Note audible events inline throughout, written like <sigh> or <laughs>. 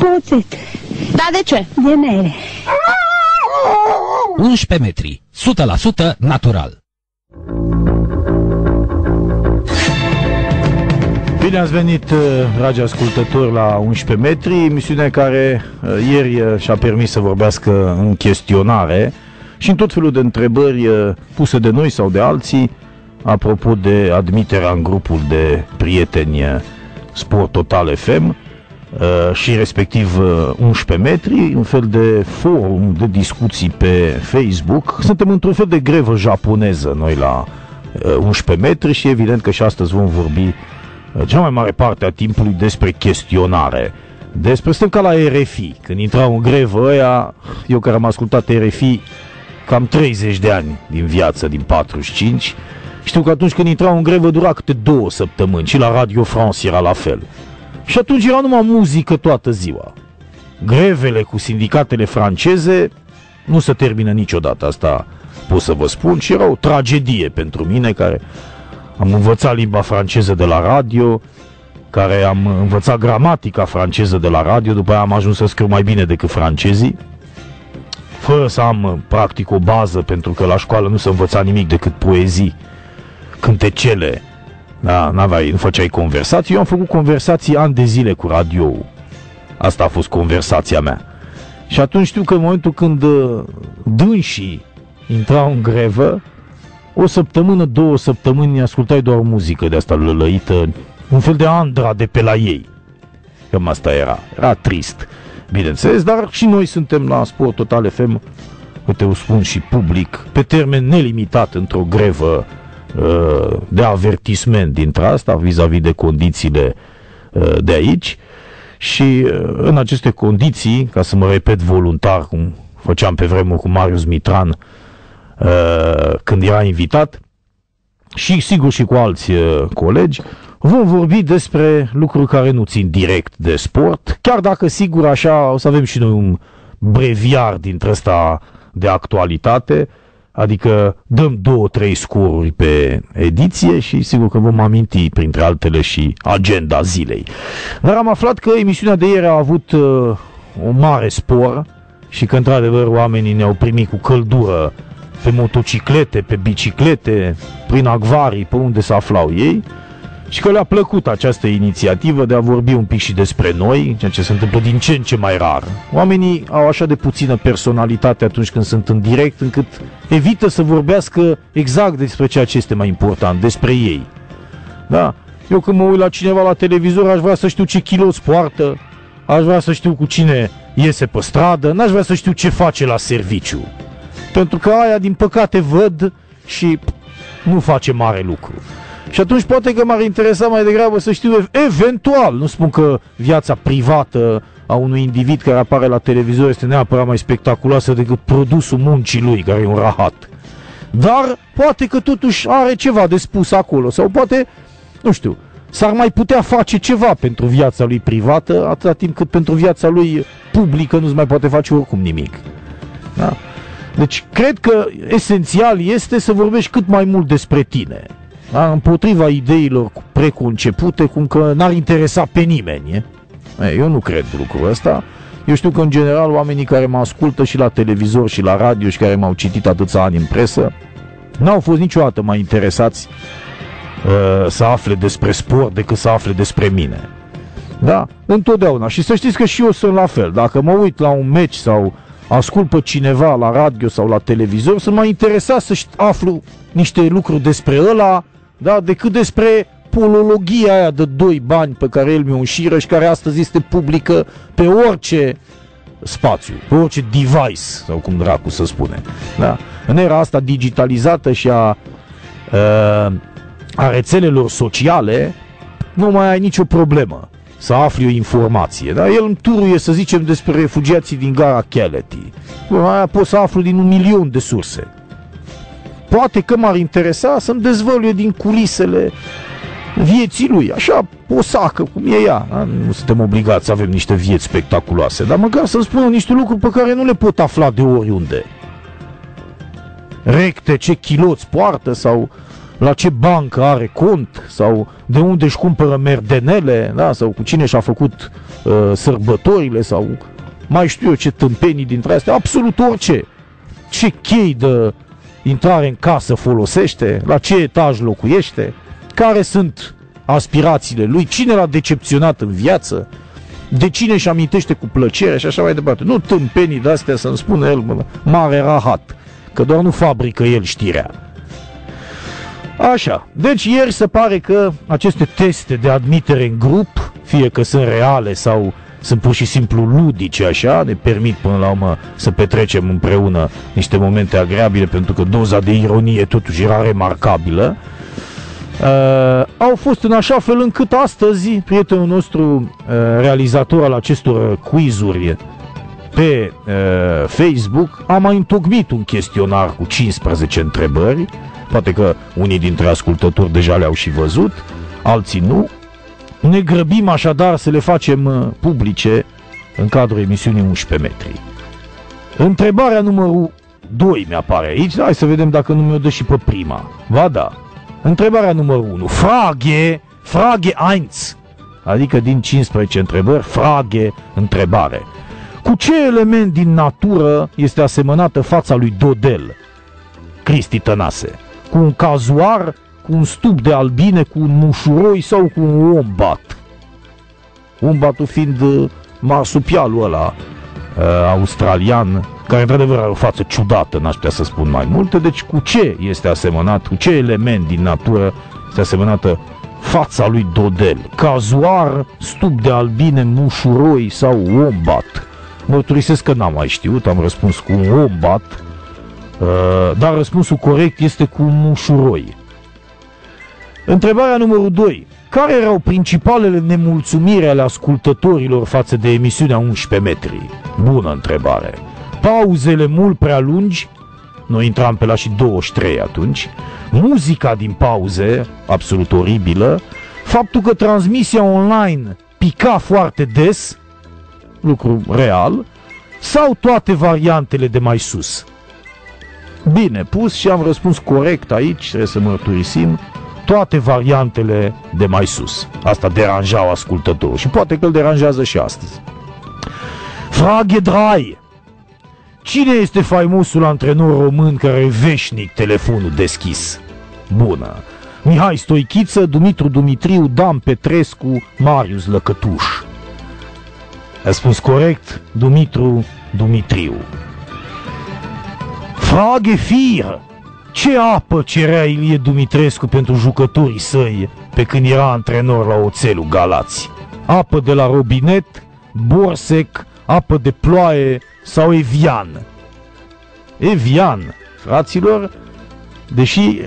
Poțet. Da, de ce? De mere. 11 metri, 100% natural. Bine ați venit, uh, dragi ascultători, la 11 metri, emisiunea care uh, ieri uh, și-a permis să vorbească în chestionare și în tot felul de întrebări puse de noi sau de alții, apropo de admiterea în grupul de prieteni Sport Total FM și respectiv 11 metri, un fel de forum de discuții pe Facebook. Suntem într-un fel de grevă japoneză noi la 11 metri și evident că și astăzi vom vorbi cea mai mare parte a timpului despre chestionare. Despre suntem ca la RFI. Când intrau în grevă ăia, eu care am ascultat RFI cam 30 de ani din viață, din 45, știu că atunci când intrau în grevă dura câte două săptămâni și la Radio France era la fel. Și atunci era numai muzică toată ziua. Grevele cu sindicatele franceze nu se termină niciodată, asta pot să vă spun, și era o tragedie pentru mine care am învățat limba franceză de la radio, care am învățat gramatica franceză de la radio, după aia am ajuns să scriu mai bine decât francezii, fără să am practic o bază, pentru că la școală nu se învăța nimic decât poezii, cântecele, da, n-aveai, nu făceai conversații. Eu am făcut conversații ani de zile cu radio. Asta a fost conversația mea. Și atunci știu că în momentul când uh, dânsii intrau în grevă, o săptămână, două săptămâni ascultai doar muzică de asta lălăită, un fel de andra de pe la ei. Cam asta era. Era trist, bineînțeles, dar și noi suntem la Sport Total FM, uite, o spun și public, pe termen nelimitat într-o grevă uh, de avertisment dintre asta, vis-a-vis de condițiile uh, de aici. Și uh, în aceste condiții, ca să mă repet voluntar, cum făceam pe vremuri cu Marius Mitran, Uh, când era invitat și sigur și cu alți uh, colegi, vom vorbi despre lucruri care nu țin direct de sport, chiar dacă sigur așa o să avem și noi un breviar dintre ăsta de actualitate, adică dăm două, trei scoruri pe ediție și sigur că vom aminti printre altele și agenda zilei. Dar am aflat că emisiunea de ieri a avut uh, un mare spor și că într-adevăr oamenii ne-au primit cu căldură pe motociclete, pe biciclete, prin acvarii, pe unde se aflau ei, și că le-a plăcut această inițiativă de a vorbi un pic și despre noi, ceea ce se întâmplă din ce în ce mai rar. Oamenii au așa de puțină personalitate atunci când sunt în direct, încât evită să vorbească exact despre ceea ce este mai important, despre ei. Da? Eu când mă uit la cineva la televizor, aș vrea să știu ce kilos poartă, aș vrea să știu cu cine iese pe stradă, n-aș vrea să știu ce face la serviciu. Pentru că aia, din păcate, văd și nu face mare lucru. Și atunci poate că m-ar interesa mai degrabă să știu eventual, nu spun că viața privată a unui individ care apare la televizor este neapărat mai spectaculoasă decât produsul muncii lui, care e un rahat. Dar poate că totuși are ceva de spus acolo sau poate, nu știu, s-ar mai putea face ceva pentru viața lui privată atâta timp cât pentru viața lui publică nu-ți mai poate face oricum nimic. Da? Deci, cred că esențial este să vorbești cât mai mult despre tine. Da? Împotriva ideilor preconcepute, cum că n-ar interesa pe nimeni. E? Eu nu cred lucrul ăsta. Eu știu că, în general, oamenii care mă ascultă și la televizor și la radio și care m-au citit atâția ani în presă, n-au fost niciodată mai interesați uh, să afle despre sport decât să afle despre mine. Da? Întotdeauna. Și să știți că și eu sunt la fel. Dacă mă uit la un meci sau ascult pe cineva la radio sau la televizor, sunt mai interesat să aflu niște lucruri despre ăla, da, decât despre polologia aia de doi bani pe care el mi-o înșiră și care astăzi este publică pe orice spațiu, pe orice device, sau cum dracu să spune. Da? În era asta digitalizată și a, a, a rețelelor sociale, nu mai ai nicio problemă să afli o informație. Dar el îmi turuie, să zicem, despre refugiații din gara Keleti. Aia pot să aflu din un milion de surse. Poate că m-ar interesa să-mi dezvăluie din culisele vieții lui, așa, o sacă, cum e ea. Nu suntem obligați să avem niște vieți spectaculoase, dar măcar să-mi spună niște lucruri pe care nu le pot afla de oriunde. Recte, ce chiloți poartă sau la ce bancă are cont sau de unde își cumpără merdenele, da? sau cu cine și-a făcut uh, sărbătorile sau mai știu eu ce tâmpenii dintre astea, absolut orice. Ce chei de intrare în casă folosește, la ce etaj locuiește, care sunt aspirațiile lui, cine l-a decepționat în viață, de cine își amintește cu plăcere și așa mai departe. Nu tâmpenii de-astea să-mi spună el, mă, mare rahat, că doar nu fabrică el știrea. Așa, deci ieri se pare că aceste teste de admitere în grup, fie că sunt reale sau sunt pur și simplu ludice așa, ne permit până la urmă să petrecem împreună niște momente agreabile pentru că doza de ironie totuși era remarcabilă. Uh, au fost în așa fel încât astăzi prietenul nostru uh, realizator al acestor quizuri pe uh, Facebook a mai întocmit un chestionar cu 15 întrebări poate că unii dintre ascultători deja le-au și văzut, alții nu, ne grăbim așadar să le facem uh, publice în cadrul emisiunii 11 metri. Întrebarea numărul 2 mi-apare aici, hai să vedem dacă nu mi-o dă și pe prima. Va da. Întrebarea numărul 1. Frage, frage 1. Adică din 15 întrebări, frage, întrebare. Cu ce element din natură este asemănată fața lui Dodel? Cristi Tănase. Cu un cazuar cu un stup de albine, cu un mușuroi sau cu un ombat. Ombatul fiind uh, marsupialul ăla uh, australian, care într-adevăr are o față ciudată, n-aș putea să spun mai multe, deci cu ce este asemănat, cu ce element din natură este asemănată fața lui Dodel? Cazuar, stup de albine, mușuroi sau ombat? Mărturisesc că n-am mai știut, am răspuns cu un ombat, uh, dar răspunsul corect este cu un mușuroi. Întrebarea numărul 2. Care erau principalele nemulțumiri ale ascultătorilor față de emisiunea 11 metri? Bună întrebare. Pauzele mult prea lungi, noi intram pe la și 23 atunci, muzica din pauze, absolut oribilă, faptul că transmisia online pica foarte des, lucru real, sau toate variantele de mai sus? Bine pus și am răspuns corect aici, trebuie să mărturisim, toate variantele de mai sus. Asta deranjau ascultătorul și poate că îl deranjează și astăzi. Frage Drai. Cine este faimosul antrenor român care are veșnic telefonul deschis? Bună! Mihai Stoichiță, Dumitru Dumitriu, Dan Petrescu, Marius Lăcătuș. A spus corect, Dumitru Dumitriu. Frage Fir. Ce apă cerea Ilie Dumitrescu pentru jucătorii săi pe când era antrenor la oțelul Galați? Apă de la robinet, borsec, apă de ploaie sau evian? Evian, fraților, deși uh,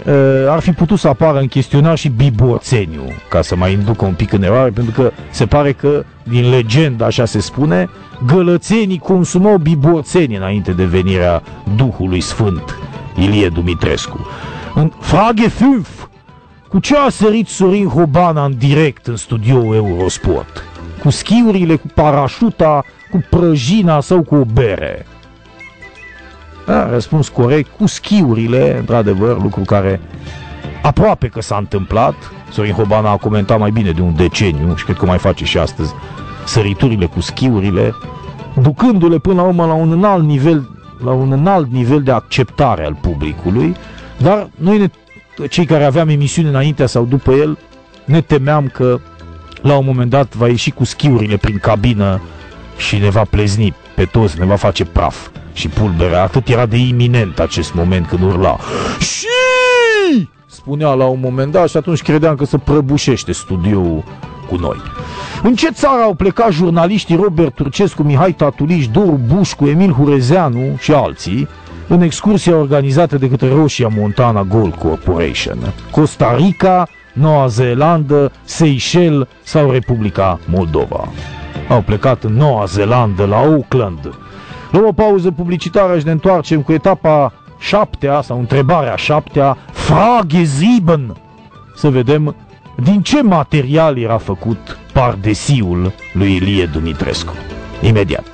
ar fi putut să apară în chestionar și biborțeniu, ca să mai inducă un pic în eroare, pentru că se pare că, din legendă, așa se spune, gălățenii consumau biborțeni înainte de venirea Duhului Sfânt Ilie Dumitrescu. În Frage 5, cu ce a sărit Sorin Hobana în direct în studioul Eurosport? Cu schiurile, cu parașuta, cu prăjina sau cu o bere? Da, răspuns corect, cu schiurile, într-adevăr, lucru care aproape că s-a întâmplat. Sorin Hobana a comentat mai bine de un deceniu și cred că mai face și astăzi săriturile cu schiurile, ducându-le până la urmă la un înalt nivel la un înalt nivel de acceptare al publicului, dar noi, ne, cei care aveam emisiune înaintea sau după el, ne temeam că la un moment dat va ieși cu schiurile prin cabină și ne va plezni pe toți, ne va face praf și pulbere. Atât era de iminent acest moment când urla. Și spunea la un moment dat și atunci credeam că se prăbușește studioul cu noi. În ce țară au plecat jurnaliștii Robert Turcescu, Mihai Tatuliș, Doru Bușcu, Emil Hurezeanu și alții în excursia organizată de către Roșia Montana Gold Corporation? Costa Rica, Noua Zeelandă, Seychelles sau Republica Moldova? Au plecat în Noua Zeelandă, la Auckland. Luăm o pauză publicitară și ne întoarcem cu etapa șaptea sau întrebarea șaptea, Frage 7. Să vedem din ce material era făcut pardesiul lui Ilie Dumitrescu? Imediat.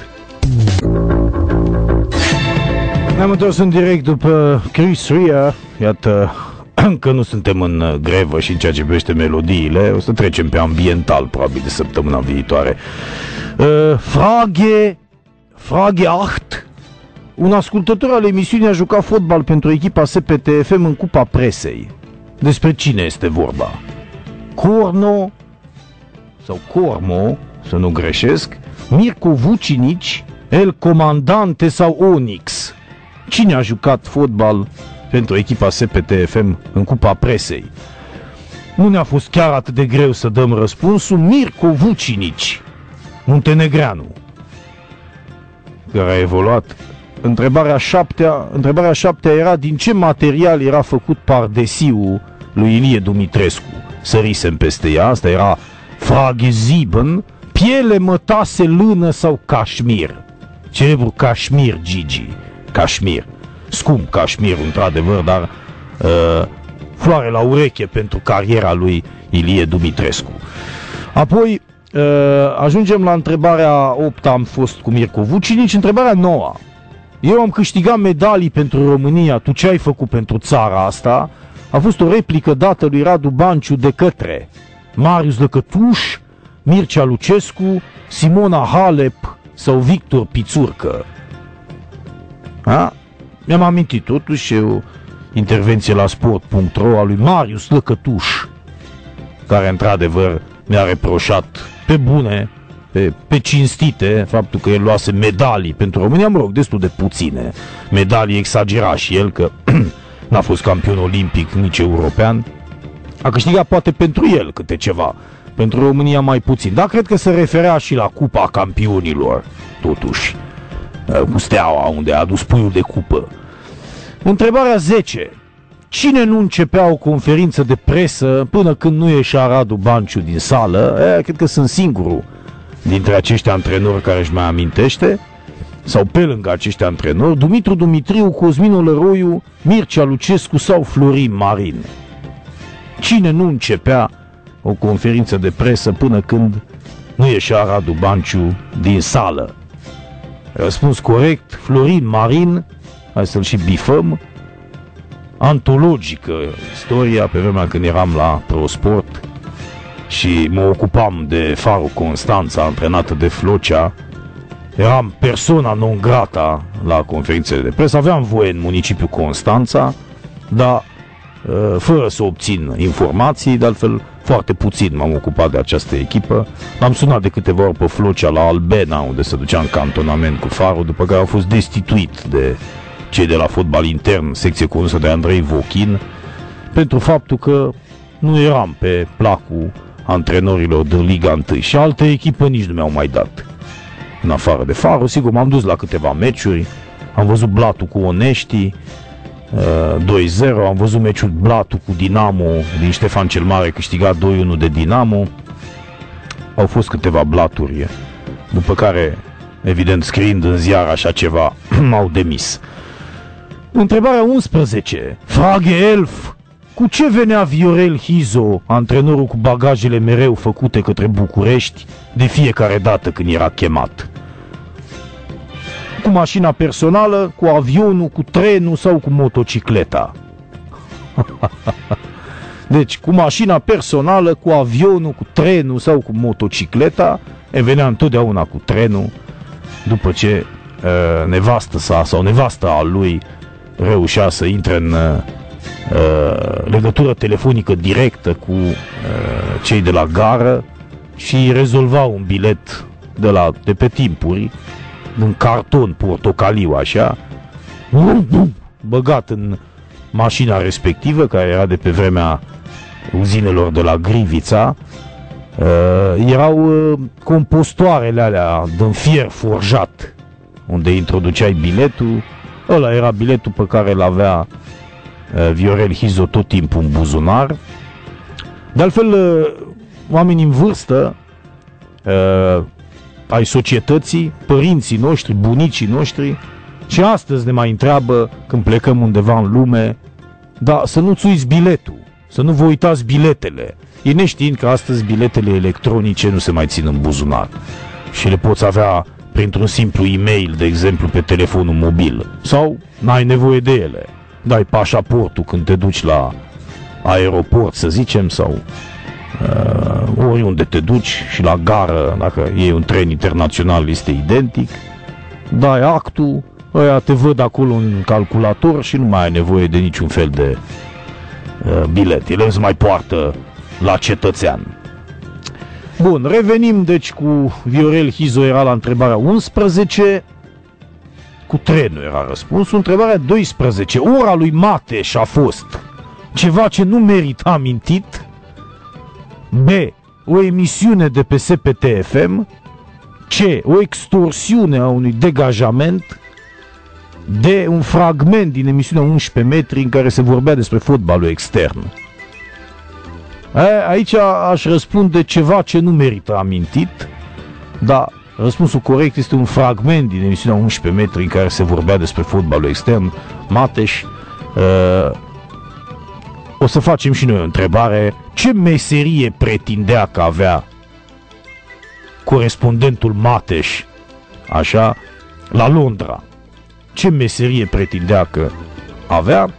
Ne-am întors în direct după Chris Ria, iată <clears throat> încă nu suntem în uh, grevă și în ceea ce privește melodiile, o să trecem pe ambiental probabil de săptămâna viitoare. Uh, Frage, Frage 8, un ascultător al emisiunii a jucat fotbal pentru echipa SPTFM în Cupa Presei. Despre cine este vorba? Corno sau Cormo, să nu greșesc, Mirko Vucinici, El Comandante sau Onyx. Cine a jucat fotbal pentru echipa SPTFM în Cupa Presei? Nu ne-a fost chiar atât de greu să dăm răspunsul Mirko Vucinici, Muntenegreanu, care a evoluat. Întrebarea șaptea, întrebarea șaptea era din ce material era făcut pardesiul lui Ilie Dumitrescu. Sărisem peste ea, asta era Frage 7, piele, mătase, lână sau cașmir. Celebru cașmir, Gigi. Cașmir. Scump cașmir, într-adevăr, dar uh, floare la ureche pentru cariera lui Ilie Dumitrescu. Apoi, uh, ajungem la întrebarea 8, am fost cu Mirko Vucinici, întrebarea 9. Eu am câștigat medalii pentru România, tu ce ai făcut pentru țara asta? A fost o replică dată lui Radu Banciu de către Marius Lăcătuș, Mircea Lucescu, Simona Halep sau Victor Pițurcă. Ha? Mi-am amintit totuși o intervenție la sport.ro a lui Marius Lăcătuș, care într-adevăr mi-a reproșat pe bune, pe, pe cinstite, faptul că el luase medalii pentru România, mă rog, destul de puține. Medalii exagera și el că <clears throat> n-a fost campion olimpic, nici european. A câștigat poate pentru el câte ceva, pentru România mai puțin. Dar cred că se referea și la Cupa Campionilor, totuși, cu Steaua, unde a adus puiul de cupă. Întrebarea 10. Cine nu începea o conferință de presă până când nu ieșea Radu Banciu din sală? E, cred că sunt singurul dintre acești antrenori care își mai amintește sau pe lângă acești antrenori, Dumitru Dumitriu, Cosmin Olăroiu, Mircea Lucescu sau Florin Marin. Cine nu începea o conferință de presă până când nu ieșea Radu Banciu din sală? Răspuns corect, Florin Marin, hai să-l și bifăm, antologică istoria pe vremea când eram la ProSport și mă ocupam de Farul Constanța, antrenată de Flocea, eram persoana non grata la conferințele de presă, aveam voie în municipiul Constanța, dar uh, fără să obțin informații, de altfel foarte puțin m-am ocupat de această echipă. L-am sunat de câteva ori pe Flocea la Albena, unde se ducea în cantonament cu farul, după care au fost destituit de cei de la fotbal intern, secție condusă de Andrei Vochin, pentru faptul că nu eram pe placul antrenorilor din Liga 1 și alte echipe nici nu mi-au mai dat în afară de Faro. Sigur, m-am dus la câteva meciuri, am văzut Blatul cu Onești, uh, 2-0, am văzut meciul Blatul cu Dinamo din Ștefan cel Mare, câștigat 2-1 de Dinamo. Au fost câteva blaturi, după care, evident, scriind în ziar așa ceva, <clears throat> m-au demis. Întrebarea 11. Frage Elf. Cu ce venea Viorel Hizo, antrenorul cu bagajele mereu făcute către București, de fiecare dată când era chemat? Cu mașina personală, cu avionul, cu trenul sau cu motocicleta? <laughs> deci, cu mașina personală, cu avionul, cu trenul sau cu motocicleta, e venea întotdeauna cu trenul, după ce uh, nevastă sa sau nevasta a lui reușea să intre în uh, legătură telefonică directă cu uh, cei de la gară și rezolva un bilet de, la, de pe timpuri, în carton portocaliu așa, băgat în mașina respectivă, care era de pe vremea uzinelor de la Grivița, uh, erau uh, compostoarele alea din fier forjat, unde introduceai biletul, ăla era biletul pe care îl avea uh, Viorel Hizo tot timpul în buzunar. De altfel, uh, oamenii în vârstă uh, ai societății, părinții noștri, bunicii noștri, și astăzi ne mai întreabă când plecăm undeva în lume, dar să nu-ți uiți biletul, să nu vă uitați biletele. E neștiind că astăzi biletele electronice nu se mai țin în buzunar și le poți avea printr-un simplu e-mail, de exemplu, pe telefonul mobil. Sau n-ai nevoie de ele. Dai pașaportul când te duci la aeroport, să zicem, sau uh, oriunde te duci și la gară, dacă e un tren internațional, este identic, dai actul, ăia te văd acolo în calculator și nu mai ai nevoie de niciun fel de uh, bilet. Ele îți mai poartă la cetățean. Bun, revenim deci cu Viorel Hizo era la întrebarea 11, cu trenul era răspunsul, întrebarea 12, ora lui Mateș a fost ceva ce nu merită amintit, B. O emisiune de pe SPTFM, C. O extorsiune a unui degajament, D. Un fragment din emisiunea 11 metri în care se vorbea despre fotbalul extern. Aici aș răspunde ceva ce nu merită amintit, dar răspunsul corect este un fragment din emisiunea 11 metri în care se vorbea despre fotbalul extern. Mateș, o să facem și noi o întrebare. Ce meserie pretindea că avea corespondentul Mateș, așa, la Londra? Ce meserie pretindea că avea?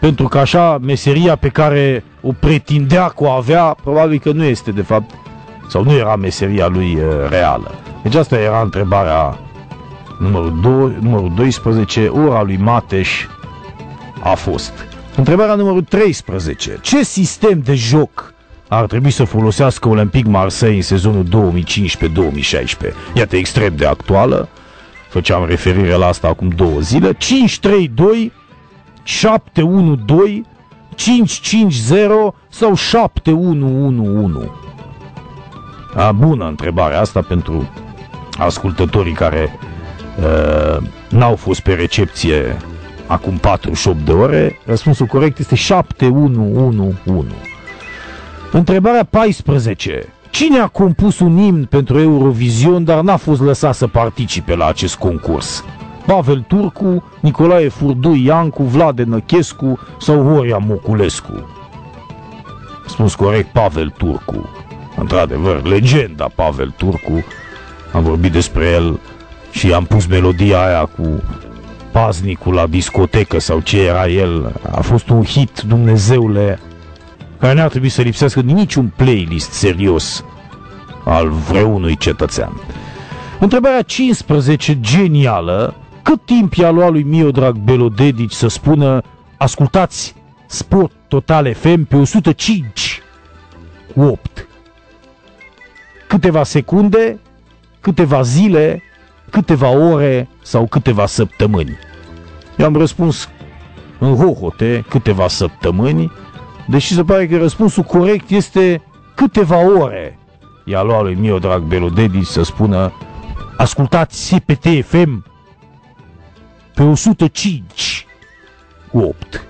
Pentru că așa meseria pe care o pretindea că o avea, probabil că nu este de fapt, sau nu era meseria lui uh, reală. Deci asta era întrebarea numărul, 2, numărul 12, ora lui Mateș a fost. Întrebarea numărul 13. Ce sistem de joc ar trebui să folosească Olympic Marseille în sezonul 2015-2016? Iată, extrem de actuală. Făceam referire la asta acum două zile. 5-3-2, 7-1-2, 550 sau 7111? A, bună întrebare asta pentru ascultătorii care uh, n-au fost pe recepție acum 48 de ore. Răspunsul corect este 7111. Întrebarea 14. Cine a compus un imn pentru Eurovision, dar n-a fost lăsat să participe la acest concurs? Pavel Turcu, Nicolae Furdu Iancu, Vlade Năchescu sau Horia Moculescu. Spus corect, Pavel Turcu. Într-adevăr, legenda Pavel Turcu. Am vorbit despre el și am pus melodia aia cu paznicul la discotecă sau ce era el. A fost un hit, Dumnezeule, care n-ar trebui să lipsească niciun playlist serios al vreunui cetățean. Întrebarea 15, genială, cât timp i-a luat lui Miodrag Belodedici să spună ascultați Sport Total FM pe 105 cu 8? Câteva secunde, câteva zile, câteva ore sau câteva săptămâni? Eu am răspuns în hohote câteva săptămâni, deși se pare că răspunsul corect este câteva ore. I-a luat lui Miodrag Belodedici să spună ascultați CPTFM pe 105 cu 8.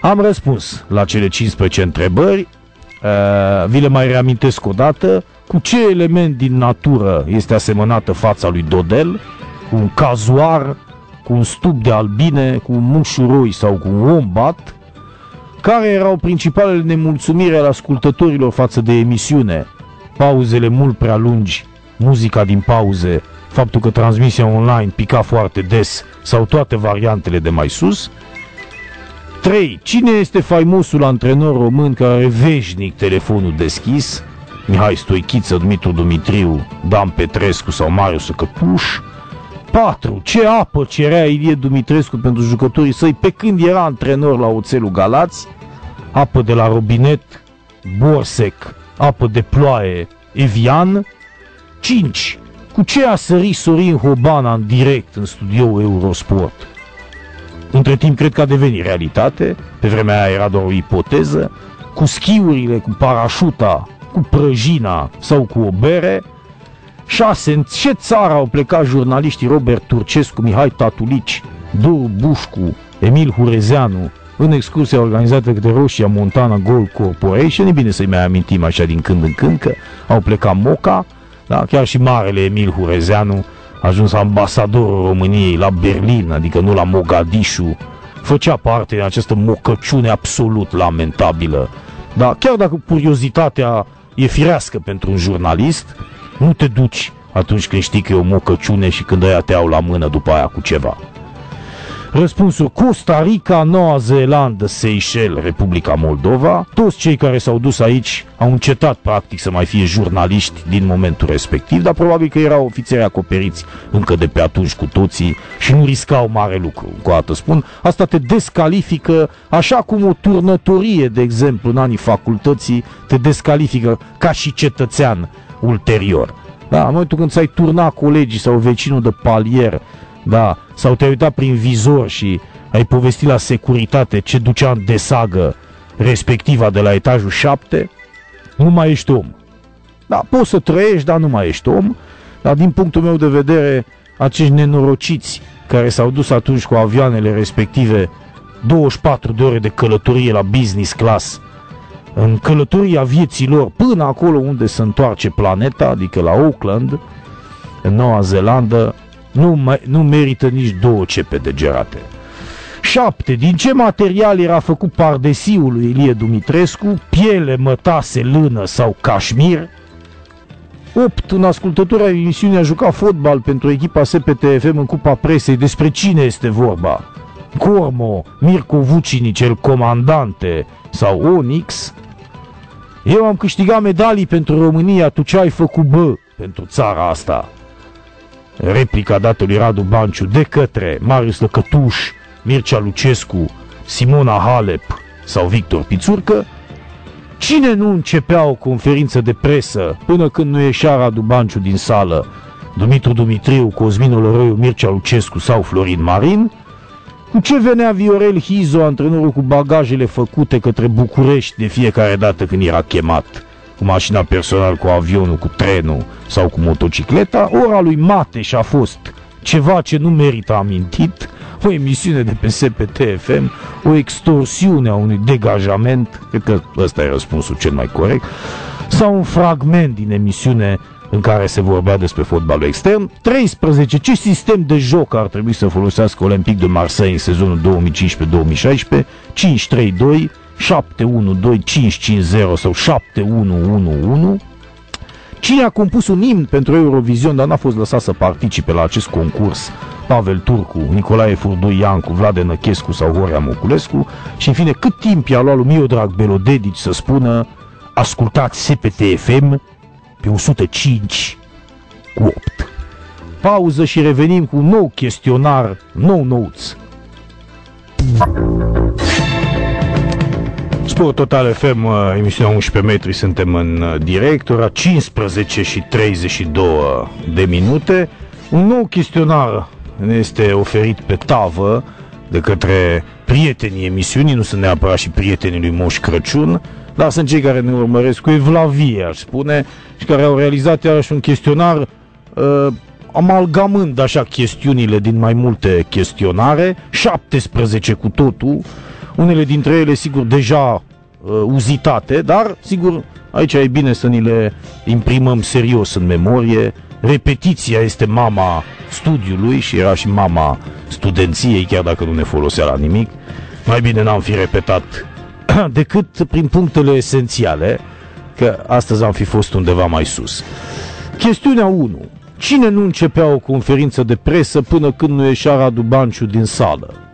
Am răspuns la cele 15 întrebări, uh, vi le mai reamintesc o dată, cu ce element din natură este asemănată fața lui Dodel, cu un cazuar, cu un stup de albine, cu un mușuroi sau cu un ombat, care erau principalele nemulțumiri ale ascultătorilor față de emisiune, pauzele mult prea lungi, muzica din pauze, faptul că transmisia online pica foarte des sau toate variantele de mai sus. 3. Cine este faimosul antrenor român care are veșnic telefonul deschis? Mihai Stoichiță, Dumitru Dumitriu, Dan Petrescu sau Marius Căpuș. 4. Ce apă cerea Ilie Dumitrescu pentru jucătorii săi pe când era antrenor la Oțelul Galați? Apă de la robinet, Borsec, apă de ploaie, Evian. 5. Cu ce a sărit Sorin Hobana în direct în studioul Eurosport? Între timp cred că a devenit realitate, pe vremea aia era doar o ipoteză, cu schiurile, cu parașuta, cu prăjina sau cu o bere. 6. În ce țară au plecat jurnaliștii Robert Turcescu, Mihai Tatulici, Doru Bușcu, Emil Hurezeanu, în excursia organizată de Roșia Montana Gold Corporation, e bine să-i mai amintim așa din când în când că au plecat Moca, da? Chiar și marele Emil Hurezeanu a ajuns ambasadorul României la Berlin, adică nu la Mogadishu, făcea parte din această mocăciune absolut lamentabilă. Dar chiar dacă curiozitatea e firească pentru un jurnalist, nu te duci atunci când știi că e o mocăciune și când aia te au la mână după aia cu ceva. Răspunsul Costa Rica, Noua Zeelandă, Seychelles, Republica Moldova. Toți cei care s-au dus aici au încetat practic să mai fie jurnaliști din momentul respectiv, dar probabil că erau ofițeri acoperiți încă de pe atunci cu toții și nu riscau mare lucru. Încă o dată spun, asta te descalifică așa cum o turnătorie, de exemplu, în anii facultății, te descalifică ca și cetățean ulterior. Da, în momentul când ți-ai turna colegii sau vecinul de palier, da, sau te-ai uitat prin vizor și ai povestit la securitate ce ducea în desagă respectiva de la etajul 7, nu mai ești om. Da, poți să trăiești, dar nu mai ești om. Dar din punctul meu de vedere, acești nenorociți care s-au dus atunci cu avioanele respective 24 de ore de călătorie la business class, în călătoria vieții lor până acolo unde se întoarce planeta, adică la Auckland, în Noua Zeelandă, nu, mai, nu merită nici două cepe de gerate. 7. Din ce material era făcut pardesiul lui Ilie Dumitrescu? Piele, mătase, lână sau cașmir? 8. Un ascultător al emisiunii a jucat fotbal pentru echipa SPTFM în Cupa Presei. Despre cine este vorba? Cormo, Mirko Vucini, cel comandante sau Onyx? Eu am câștigat medalii pentru România, tu ce ai făcut, bă, pentru țara asta? Replica dată lui Radu Banciu de către Marius Lăcătuș, Mircea Lucescu, Simona Halep sau Victor Pițurcă, cine nu începea o conferință de presă până când nu ieșea Radu Banciu din sală, Dumitru Dumitriu, Cosmin Oloroiu, Mircea Lucescu sau Florin Marin, cu ce venea Viorel Hizo, antrenorul cu bagajele făcute către București de fiecare dată când era chemat? Cu mașina personal, cu avionul, cu trenul sau cu motocicleta? Ora lui Mateș a fost ceva ce nu merită amintit, o emisiune de pe SPTFM, o extorsiune a unui degajament, cred că ăsta e răspunsul cel mai corect, sau un fragment din emisiune în care se vorbea despre fotbalul extern. 13. Ce sistem de joc ar trebui să folosească Olympic de Marseille în sezonul 2015-2016? 5-3-2, 7-1-2, 5-5-0 sau 7-1-1-1? Cine a compus un imn pentru Eurovision, dar n-a fost lăsat să participe la acest concurs? Pavel Turcu, Nicolae Furdu Iancu, Vlade Năchescu sau Horea Moculescu? Și în fine, cât timp i-a luat lui Miodrag Belodedici să spună ascultați SPTFM pe 105 cu 8. Pauză și revenim cu un nou chestionar, nou notes. Sport Total FM, uh, emisiunea 11 metri, suntem în uh, direct, ora 15 și 32 de minute. Un nou chestionar ne este oferit pe tavă de către prietenii emisiunii, nu sunt neapărat și prietenii lui Moș Crăciun, dar sunt cei care ne urmăresc cu evlavie, aș spune, și care au realizat iarăși un chestionar uh, amalgamând așa chestiunile din mai multe chestionare, 17 cu totul, unele dintre ele, sigur, deja uh, uzitate, dar, sigur, aici e bine să ni le imprimăm serios în memorie. Repetiția este mama studiului și era și mama studenției, chiar dacă nu ne folosea la nimic. Mai bine n-am fi repetat <clears throat> decât prin punctele esențiale, că astăzi am fi fost undeva mai sus. Chestiunea 1. Cine nu începea o conferință de presă până când nu ieșea Radu Banciu din sală?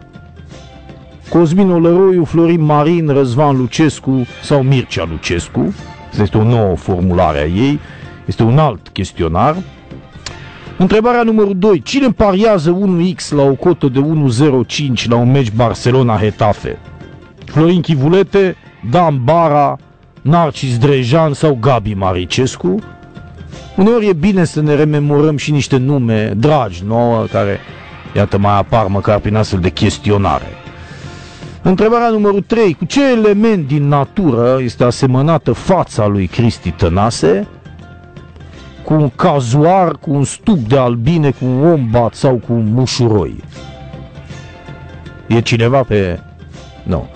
Cosmin Olăroiu, Florin Marin, Răzvan Lucescu sau Mircea Lucescu? Este o nouă formulare a ei, este un alt chestionar. Întrebarea numărul 2. Cine pariază 1x la o cotă de 1.05 la un meci Barcelona-Hetafe? Florin Chivulete, Dan Bara, Narcis Drejan sau Gabi Maricescu. Uneori e bine să ne rememorăm și niște nume dragi nouă care, iată, mai apar măcar prin astfel de chestionare. Întrebarea numărul 3. Cu ce element din natură este asemănată fața lui Cristi Tănase? Cu un cazuar, cu un stup de albine, cu un ombat sau cu un mușuroi? E cineva pe... Nu.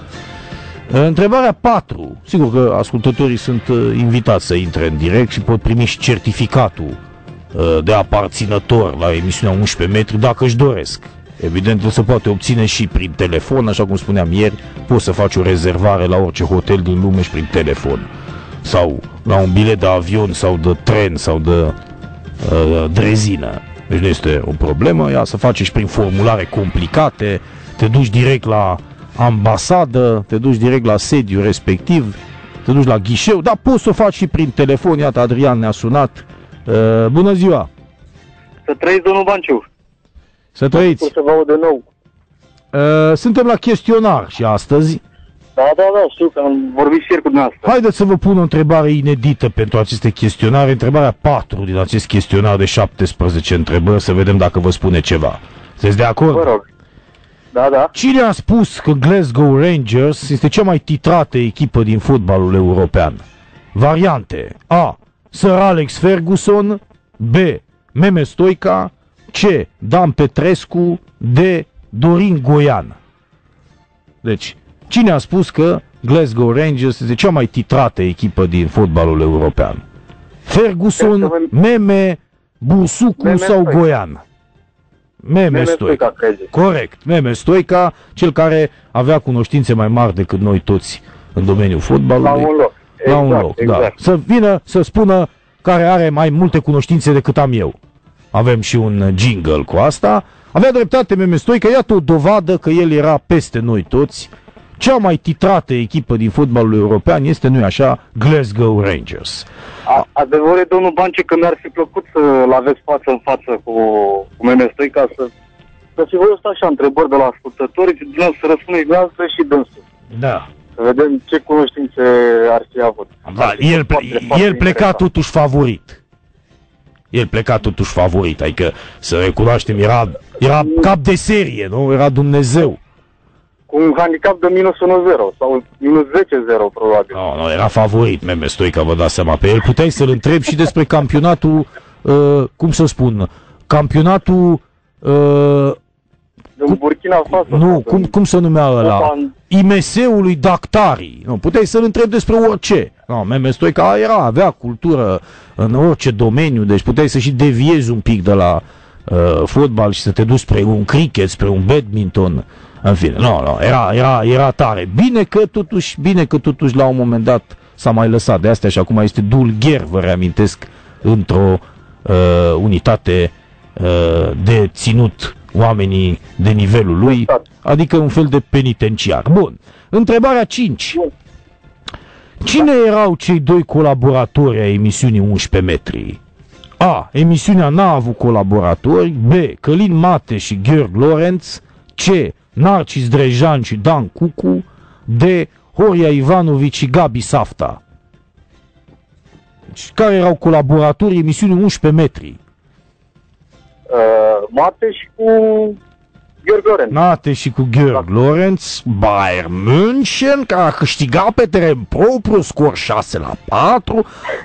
No. Întrebarea 4. Sigur că ascultătorii sunt uh, invitați să intre în direct și pot primi și certificatul uh, de aparținător la emisiunea 11 metri dacă își doresc. Evident, se poate obține și prin telefon, așa cum spuneam ieri, poți să faci o rezervare la orice hotel din lume și prin telefon. Sau la un bilet de avion sau de tren sau de uh, drezină. Deci nu este o problemă, ea să faci și prin formulare complicate, te duci direct la ambasadă, te duci direct la sediu respectiv, te duci la ghișeu, dar poți să o faci și prin telefon, iată Adrian ne-a sunat. Uh, bună ziua! Să trăiți, domnul Banciu. Să trăiți! Să vă aud de nou. Uh, suntem la chestionar și astăzi. Da, da, da, știu că am vorbit și ieri cu dumneavoastră. Haideți să vă pun o întrebare inedită pentru aceste chestionare, întrebarea 4 din acest chestionar de 17 întrebări, să vedem dacă vă spune ceva. Sunteți de acord? Vă rog. Da, da. Cine a spus că Glasgow Rangers este cea mai titrată echipă din fotbalul european? Variante A. Sir Alex Ferguson B. Meme Stoica C. Dan Petrescu D. Dorin Goian Deci, cine a spus că Glasgow Rangers este cea mai titrată echipă din fotbalul european? Ferguson, Cred că Meme, Busucu Meme sau Stoica. Goian? Meme, Meme Stoica. Stoica, crede. Corect. Meme Stoica, cel care avea cunoștințe mai mari decât noi toți în domeniul fotbalului. La un loc. La un Exact, loc, exact. da. Să vină să spună care are mai multe cunoștințe decât am eu. Avem și un jingle cu asta. Avea dreptate Meme Stoica, iată o dovadă că el era peste noi toți. Cea mai titrată echipă din fotbalul european este, nu așa, Glasgow Rangers. A- Adevărul e, domnul Bance, că mi-ar fi plăcut să-l aveți față în față cu, cu meme Stoica, să, să fi văzut așa întrebări de la ascultători, și din nou să răspundeți dumneavoastră și dânsul. Da. Să vedem ce cunoștințe ar fi avut. Da, Ar fi el, foarte, ple- foarte el pleca interesant. totuși favorit. El pleca totuși favorit, adică să recunoaștem, era, era cap de serie, nu? Era Dumnezeu. Cu un handicap de minus 1-0 sau minus 10-0 probabil. Nu, nu, era favorit, meme Stoica, vă dați seama. Pe el puteai să-l întrebi și despre campionatul, uh, cum să spun, campionatul, uh, În Burkina Faso. nu, sau cum, în- cum se numea ăla? Copa în- IMS-ului Dactari. Nu, puteai să-l întrebi despre orice. Nu, meme Stoica era, avea cultură în orice domeniu, deci puteai să și deviezi un pic de la uh, fotbal și să te duci spre un cricket, spre un badminton. În fine, nu, nu, era, era, era tare. Bine că totuși, bine că totuși la un moment dat s-a mai lăsat de astea și acum este dulgher, vă reamintesc, într-o uh, unitate uh, de ținut oamenii de nivelul lui, Exact. adică un fel de penitenciar. Bun. Întrebarea 5. Bun. Cine erau cei doi colaboratori ai emisiunii 11 metri? A. Emisiunea n-a avut colaboratori. B. Călin Mate și Gheorg Lorenz. C. Narcis Drejan și Dan Cucu. D. Horia Ivanovici și Gabi Safta. Deci, care erau colaboratorii emisiunii 11 metri? Uh, Mate și cu Gheorghe Oren. Nate și cu Georg Lorenz, Bayern München, care a câștigat pe teren propriu, scor 6 la 4,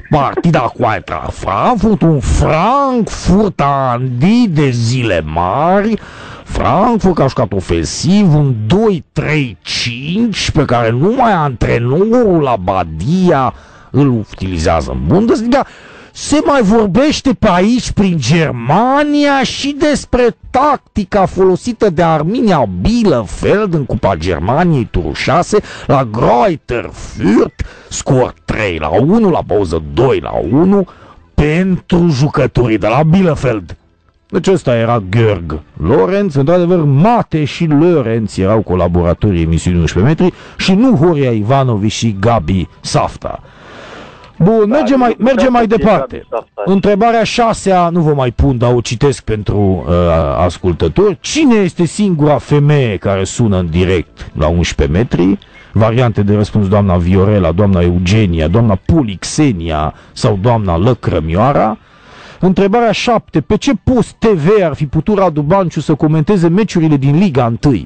partida cu Eintracht Frankfurt, un Frankfurt Andi de zile mari, Frankfurt a jucat ofensiv, un 2-3-5 pe care numai antrenorul la Badia îl utilizează în Bundesliga. Se mai vorbește pe aici, prin Germania, și despre tactica folosită de Arminia Bielefeld în Cupa Germaniei, turul 6, la Greuther Fürth, scor 3 la 1, la pauză 2 la 1, pentru jucătorii de la Bielefeld. Deci ăsta era Görg Lorenz, într-adevăr Mate și Lorenz erau colaboratorii emisiunii 11 metri și nu Horia Ivanovici și Gabi Safta. Bun, mergem mai, eu mergem mai vreau să fie departe. Gabi Safta. Întrebarea șasea nu vă mai pun, dar o citesc pentru uh, ascultători. Cine este singura femeie care sună în direct la 11 metri? Variante de răspuns doamna Viorela, doamna Eugenia, doamna Polixenia sau doamna Lăcrămioara. Întrebarea 7. Pe ce post TV ar fi putut Radu Banciu să comenteze meciurile din Liga 1?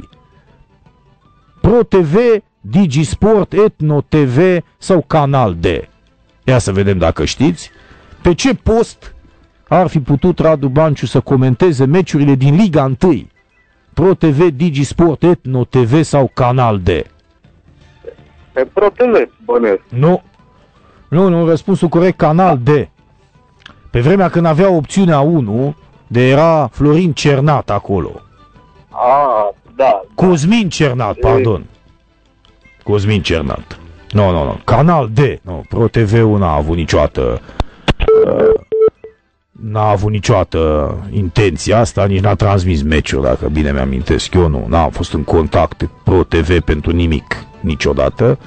Pro TV, Digisport, Etno TV sau Canal D? Ia să vedem dacă știți. Pe ce post ar fi putut Radu Banciu să comenteze meciurile din Liga 1? Pro TV, Digisport, Etno TV sau Canal D? Pe ProTV, bănesc. Nu. Nu, nu, răspunsul corect, Canal D. Pe vremea când avea opțiunea 1, de era Florin Cernat acolo. A, da. Cosmin Cernat, pardon. Cosmin Cernat. Nu, nu, nu. Canal D. Nu, Pro TV-ul n-a avut niciodată uh, n-a avut niciodată intenția asta, nici n-a transmis meciul, dacă bine mi-amintesc eu, nu. N-a fost în contact Pro TV pentru nimic niciodată.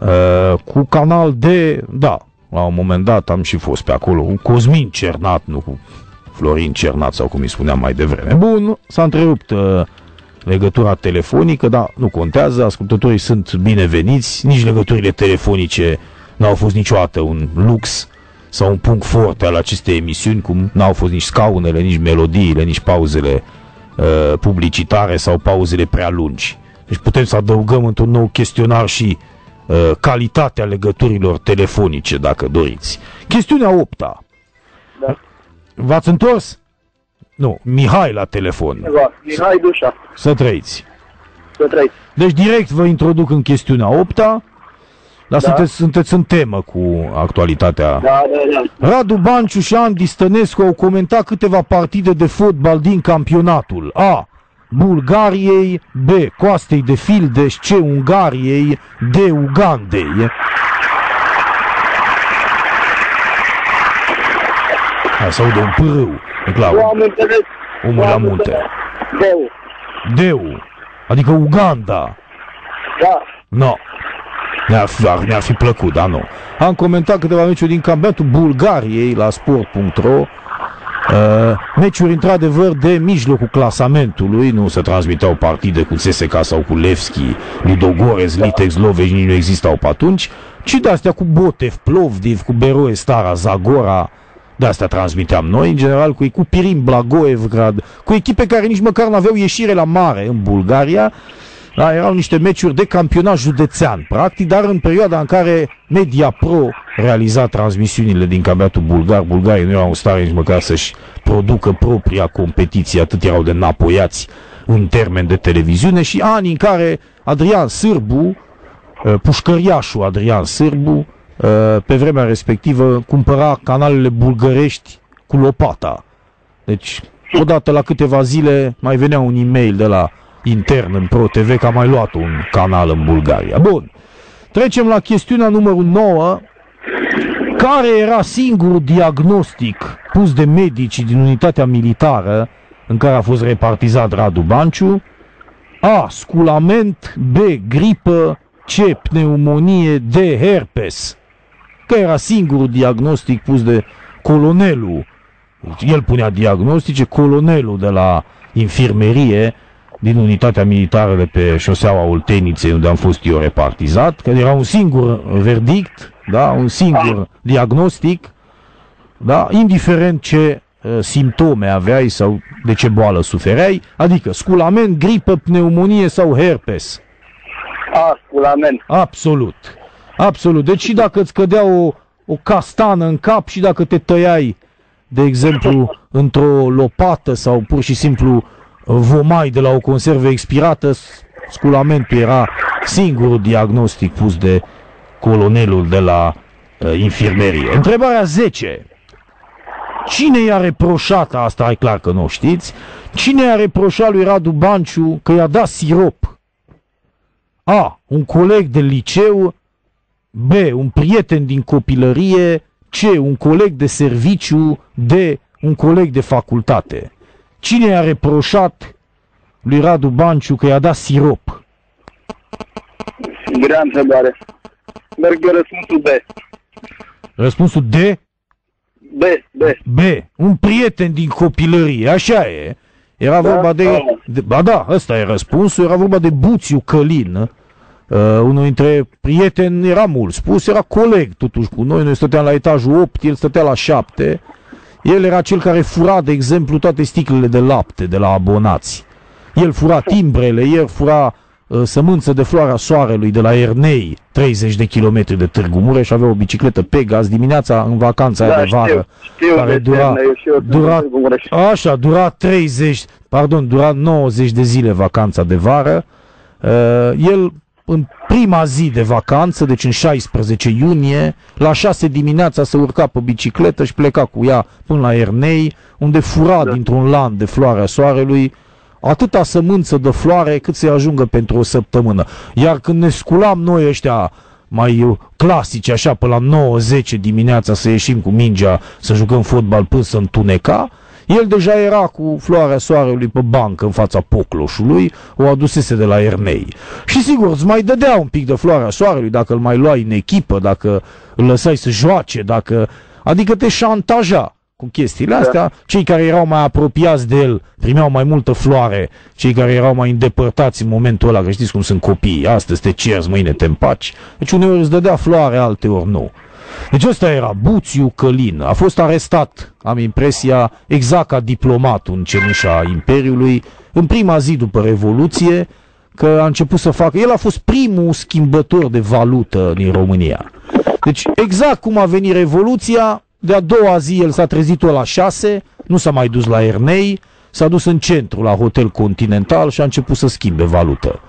Uh, cu Canal D, da, la un moment dat am și fost pe acolo, cu Cosmin Cernat, nu cu Florin Cernat sau cum îi spuneam mai devreme. Bun, s-a întrerupt uh, legătura telefonică, dar nu contează, ascultătorii sunt bineveniți, nici legăturile telefonice n-au fost niciodată un lux sau un punct foarte al acestei emisiuni, cum n-au fost nici scaunele, nici melodiile, nici pauzele uh, publicitare sau pauzele prea lungi. Deci putem să adăugăm într-un nou chestionar și uh, calitatea legăturilor telefonice, dacă doriți. Chestiunea opta. Da. V-ați întors? Nu, Mihai la telefon. Da, Mihai Dușa, Să trăiți. să trăiți. Deci direct vă introduc în chestiunea opta, dar Da. sunteți, sunteți în temă cu actualitatea. Da, da, da. Radu Banciu și Andy Stănescu au comentat câteva partide de fotbal din campionatul A. Bulgariei, B. Coastei de Fildeș, C. Ungariei, D. Ugandei. Hai să aude un pârâu. E clar, Nu am înțeles. omul nu la am munte. înțeles. Deu. Deu, adică Uganda. Da. No. Ne-ar fi, ar, ne-ar fi plăcut, dar nu. Am comentat câteva meciuri din campionatul Bulgariei la sport.ro Uh, meciuri într-adevăr de mijlocul clasamentului, nu se transmiteau partide cu CSK sau cu Levski, Ludogorez, Litex, Loveci, nici nu existau pe atunci, ci de-astea cu Botev, Plovdiv, cu Beroe, Stara, Zagora, de-astea transmiteam noi, în general cu, cu Pirin, Blagoevgrad, cu echipe care nici măcar nu aveau ieșire la mare în Bulgaria, da, erau niște meciuri de campionat județean, practic, dar în perioada în care Media Pro realiza transmisiunile din campionatul bulgar, bulgarii nu erau în stare nici măcar să-și producă propria competiție, atât erau de înapoiați în termen de televiziune și ani în care Adrian Sârbu, uh, pușcăriașul Adrian Sârbu, uh, pe vremea respectivă cumpăra canalele bulgărești cu lopata. Deci, odată la câteva zile mai venea un e-mail de la intern în Pro TV că a mai luat un canal în Bulgaria. Bun. Trecem la chestiunea numărul 9. Care era singurul diagnostic pus de medicii din unitatea militară în care a fost repartizat Radu Banciu? A. Sculament B. Gripă C. Pneumonie D. Herpes Că era singurul diagnostic pus de colonelul el punea diagnostice, colonelul de la infirmerie din unitatea militară de pe șoseaua Olteniței, unde am fost eu repartizat, că era un singur verdict, da, un singur diagnostic, da, indiferent ce uh, simptome aveai sau de ce boală sufereai, adică sculament, gripă, pneumonie sau herpes. A, sculament. Absolut. Absolut. Deci și dacă îți cădea o, o castană în cap și dacă te tăiai, de exemplu, într-o lopată sau pur și simplu uh, vomai de la o conservă expirată, s- sculamentul era singurul diagnostic pus de colonelul de la uh, infirmerie. Întrebarea 10. Cine i-a reproșat, asta e clar că nu o știți, cine i-a reproșat lui Radu Banciu că i-a dat sirop a. Un coleg de liceu B. Un prieten din copilărie C. Un coleg de serviciu D. Un coleg de facultate Cine i-a reproșat lui Radu Banciu că i-a dat sirop? Grea întrebare. Merg eu răspunsul B. Răspunsul D. B, B. B. Un prieten din copilărie, așa e. Era Da? vorba de, Da. de... Ba da, ăsta e răspunsul. Era vorba de Buțiu Călin. Uh, unul dintre prieteni era mult spus, era coleg totuși cu noi. Noi stăteam la etajul 8, el stătea la 7. El era cel care fura, de exemplu, toate sticlele de lapte de la abonați. El fura timbrele, el fura uh, sămânță de floarea soarelui de la Ernei, 30 de kilometri de Târgu Mureș, avea o bicicletă Pegas dimineața în vacanța aia Da, de vară. știu, știu care de dura- Ternă, eu și eu sunt dura- din Târgu Mureș. Așa, dura 30, pardon, dura 90 de zile vacanța de vară. Uh, el în prima zi de vacanță, deci în 16 iunie, la 6 dimineața se urca pe bicicletă și pleca cu ea până la Ernei, unde fura Da. dintr-un lan de floarea soarelui atâta sămânță de floare cât să-i ajungă pentru o săptămână. Iar când ne sculam noi ăștia mai uh, clasice, așa, pe la 9-10 dimineața să ieșim cu mingea să jucăm fotbal până să întuneca, el deja era cu floarea soarelui pe bancă în fața pocloșului, o adusese de la Ernei. Și sigur, îți mai dădea un pic de floarea soarelui dacă îl mai luai în echipă, dacă îl lăsai să joace, dacă... Adică te șantaja cu chestiile astea. Da. Cei care erau mai apropiați de el primeau mai multă floare, cei care erau mai îndepărtați în momentul ăla, că știți cum sunt copiii, astăzi te cerzi, mâine te împaci. Deci uneori îți dădea floare, alteori nu. Deci ăsta era Buțiu Călin. A fost arestat, am impresia, exact ca diplomat în cenușa Imperiului, în prima zi după Revoluție, că a început să facă... El a fost primul schimbător de valută din România. Deci exact cum a venit Revoluția, de-a doua zi el s-a trezit la șase, nu s-a mai dus la Ernei, s-a dus în centru, la Hotel Continental și a început să schimbe valută.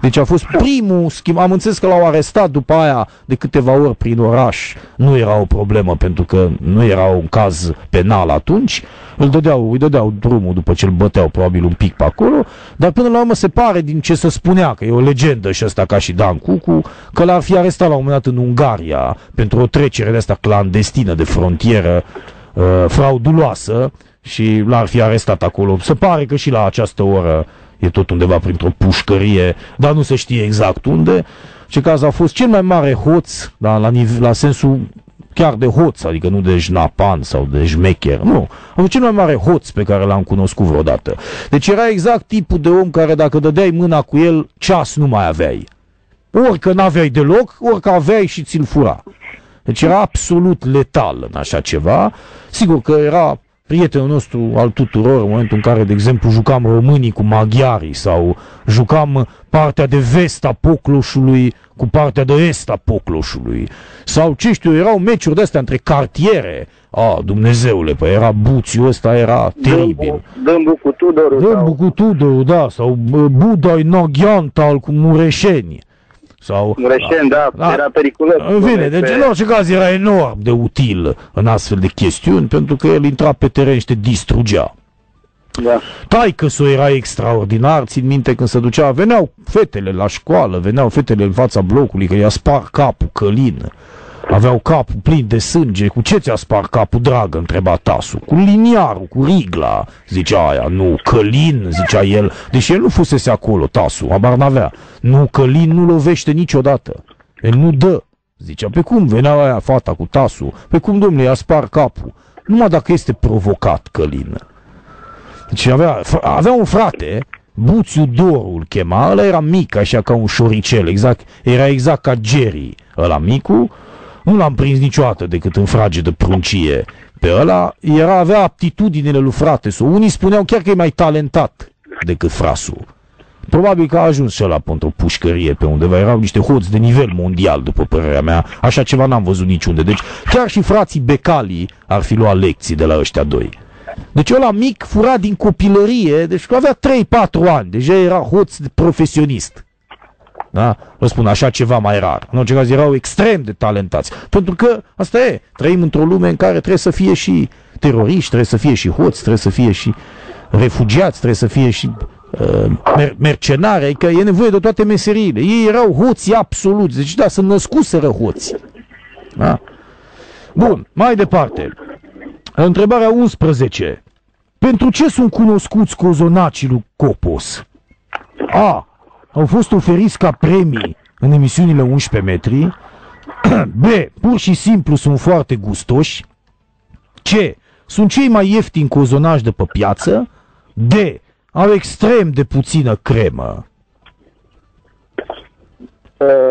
Deci a fost primul schimb. Am înțeles că l-au arestat după aia de câteva ori prin oraș. Nu era o problemă pentru că nu era un caz penal atunci. Îl dădeau, îi dădeau drumul după ce îl băteau probabil un pic pe acolo. Dar până la urmă se pare din ce se spunea, că e o legendă și asta ca și Dan Cucu, că l-ar fi arestat la un moment dat în Ungaria pentru o trecere de asta clandestină de frontieră uh, frauduloasă și l-ar fi arestat acolo. Se pare că și la această oră e tot undeva printr-o pușcărie, dar nu se știe exact unde. Ce caz a fost cel mai mare hoț, da, la, nive- la sensul chiar de hoț, adică nu de jnapan sau de jmecher, nu. A fost cel mai mare hoț pe care l-am cunoscut vreodată. Deci era exact tipul de om care dacă dădeai mâna cu el, ceas nu mai aveai. Ori că n-aveai deloc, ori că aveai și ți-l fura. Deci era absolut letal în așa ceva. Sigur că era prietenul nostru al tuturor, în momentul în care, de exemplu, jucam românii cu maghiarii sau jucam partea de vest a Pocloșului cu partea de est a Pocloșului. Sau, ce știu, erau meciuri de astea între cartiere. A, Dumnezeule, păi era Buțiu ăsta, era teribil. Dâmbu cu Tudorul. Dâmbu cu Tudorul, da, sau Budai Noghiantal cu Mureșeni. Sau, Mureșeni, da, da, era periculos. În fine, deci în orice caz era enorm de util în astfel de chestiuni, pentru că el intra pe teren și te distrugea. Da. Taică s era extraordinar, țin minte când se ducea, veneau fetele la școală, veneau fetele în fața blocului, că i-a spart capul, călin. Aveau capul plin de sânge. Cu ce ți-a spart capul, dragă? întreba Tasu. Cu liniarul, cu rigla, zicea aia. Nu, călin, zicea el. Deși el nu fusese acolo, Tasu, abar n-avea. Nu, călin nu lovește niciodată. El nu dă. Zicea, pe cum venea aia fata cu Tasu? Pe cum, domnule, i-a spart capul? Numai dacă este provocat călin. Deci avea, avea un frate, Buțiu Doru îl chema, ăla era mic, așa ca un șoricel, exact, era exact ca Jerry, ăla micu, nu l-am prins niciodată decât în frage de pruncie. Pe ăla era, avea aptitudinile lui frate sau unii spuneau chiar că e mai talentat decât frasul. Probabil că a ajuns și ăla pe o pușcărie pe undeva. Erau niște hoți de nivel mondial, după părerea mea. Așa ceva n-am văzut niciunde. Deci chiar și frații Becali ar fi luat lecții de la ăștia doi. Deci ăla mic fura din copilărie, deci avea 3-4 ani, deja era hoț de profesionist. Da? Vă spun, așa ceva mai rar. În orice caz erau extrem de talentați. Pentru că, asta e, trăim într-o lume în care trebuie să fie și teroriști, trebuie să fie și hoți, trebuie să fie și refugiați, trebuie să fie și uh, mer- mercenari, adică e nevoie de toate meseriile. Ei erau hoți absoluți, deci da, sunt născuseră hoți. Da? Bun, mai departe. Întrebarea 11. Pentru ce sunt cunoscuți cozonacii lui Copos? A au fost oferiți ca premii în emisiunile 11 metri. <clears throat> B. Pur și simplu sunt foarte gustoși. C. Sunt cei mai ieftini cozonaj de pe piață. D. Au extrem de puțină cremă. Uh,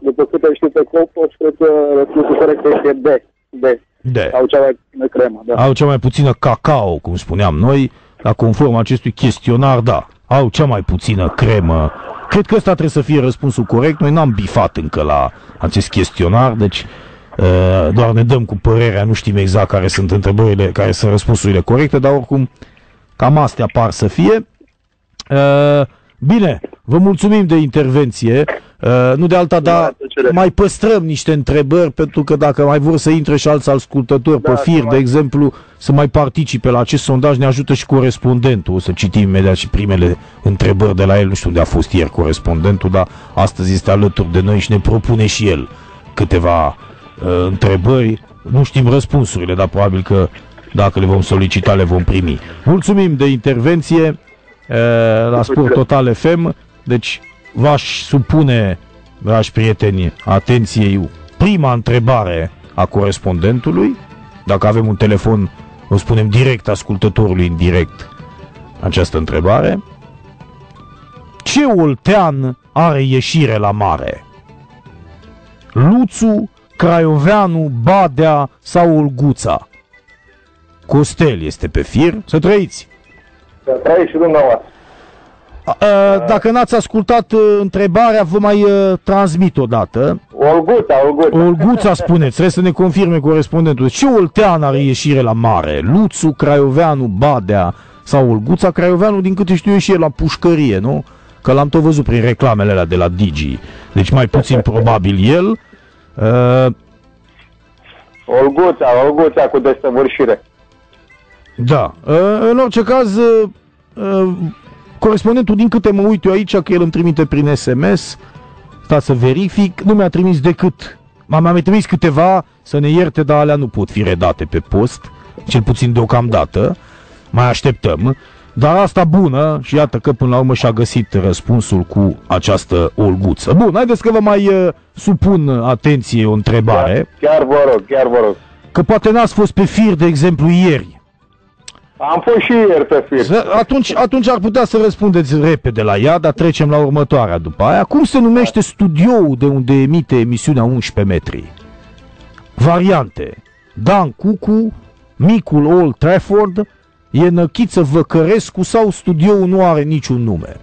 după câte știu pe Copos, cred că răspunsul corect este B. B. D. Au cea mai puțină cremă, da. Au cea mai puțină cacao, cum spuneam noi, la conform acestui chestionar, da. Au cea mai puțină cremă Cred că ăsta trebuie să fie răspunsul corect. Noi n-am bifat încă la acest chestionar, deci uh, doar ne dăm cu părerea, nu știm exact care sunt întrebările, care sunt răspunsurile corecte, dar oricum cam astea par să fie. Uh, bine, vă mulțumim de intervenție. Uh, nu de alta, dar mai păstrăm niște întrebări, pentru că dacă mai vor să intre și alți ascultători da, pe fir, de exemplu, să mai participe la acest sondaj, ne ajută și corespondentul. O să citim imediat și primele întrebări de la el. Nu știu unde a fost ieri corespondentul, dar astăzi este alături de noi și ne propune și el câteva uh, întrebări. Nu știm răspunsurile, dar probabil că dacă le vom solicita, le vom primi. Mulțumim de intervenție uh, la Sport Total FM. Deci v-aș supune, dragi prieteni, atenției prima întrebare a corespondentului. Dacă avem un telefon, o spunem direct ascultătorului în direct această întrebare. Ce oltean are ieșire la mare? Luțu, Craioveanu, Badea sau Olguța? Costel este pe fir. Să trăiți! Să trăiți și dumneavoastră. A, a, Dacă n-ați ascultat uh, întrebarea, vă mai uh, transmit o dată. Olguța, Olguța. Olguța spuneți, trebuie să ne confirme corespondentul. Ce oltean are ieșire la mare? Luțu, Craioveanu, Badea sau Olguța? Craioveanu, din câte știu eu, și e la pușcărie, nu? Că l-am tot văzut prin reclamele alea de la Digi. Deci mai puțin probabil el. Uh, Olguța, Olguța cu desăvârșire. Da. Uh, În orice caz, uh, uh, corespondentul, din câte mă uit eu aici, că el îmi trimite prin SMS, sta să verific, nu mi-a trimis decât, m-a mai trimis câteva, să ne ierte, dar alea nu pot fi redate pe post, cel puțin deocamdată, mai așteptăm. Dar asta bună și iată că până la urmă și-a găsit răspunsul cu această olguță. Bun, haideți că vă mai uh, supun atenție o întrebare, Chiar vă rog, chiar vă rog. că poate n-ați fost pe fir, de exemplu, ieri. Am fost și ieri pe fir. Să- Atunci, atunci ar putea să răspundeți repede la ea, dar trecem la următoarea după aia. Cum se numește studioul de unde emite emisiunea 11 metri? Variante. Dan Cucu, Micul Old Trafford, e Năchiță Văcărescu sau studioul nu are niciun nume?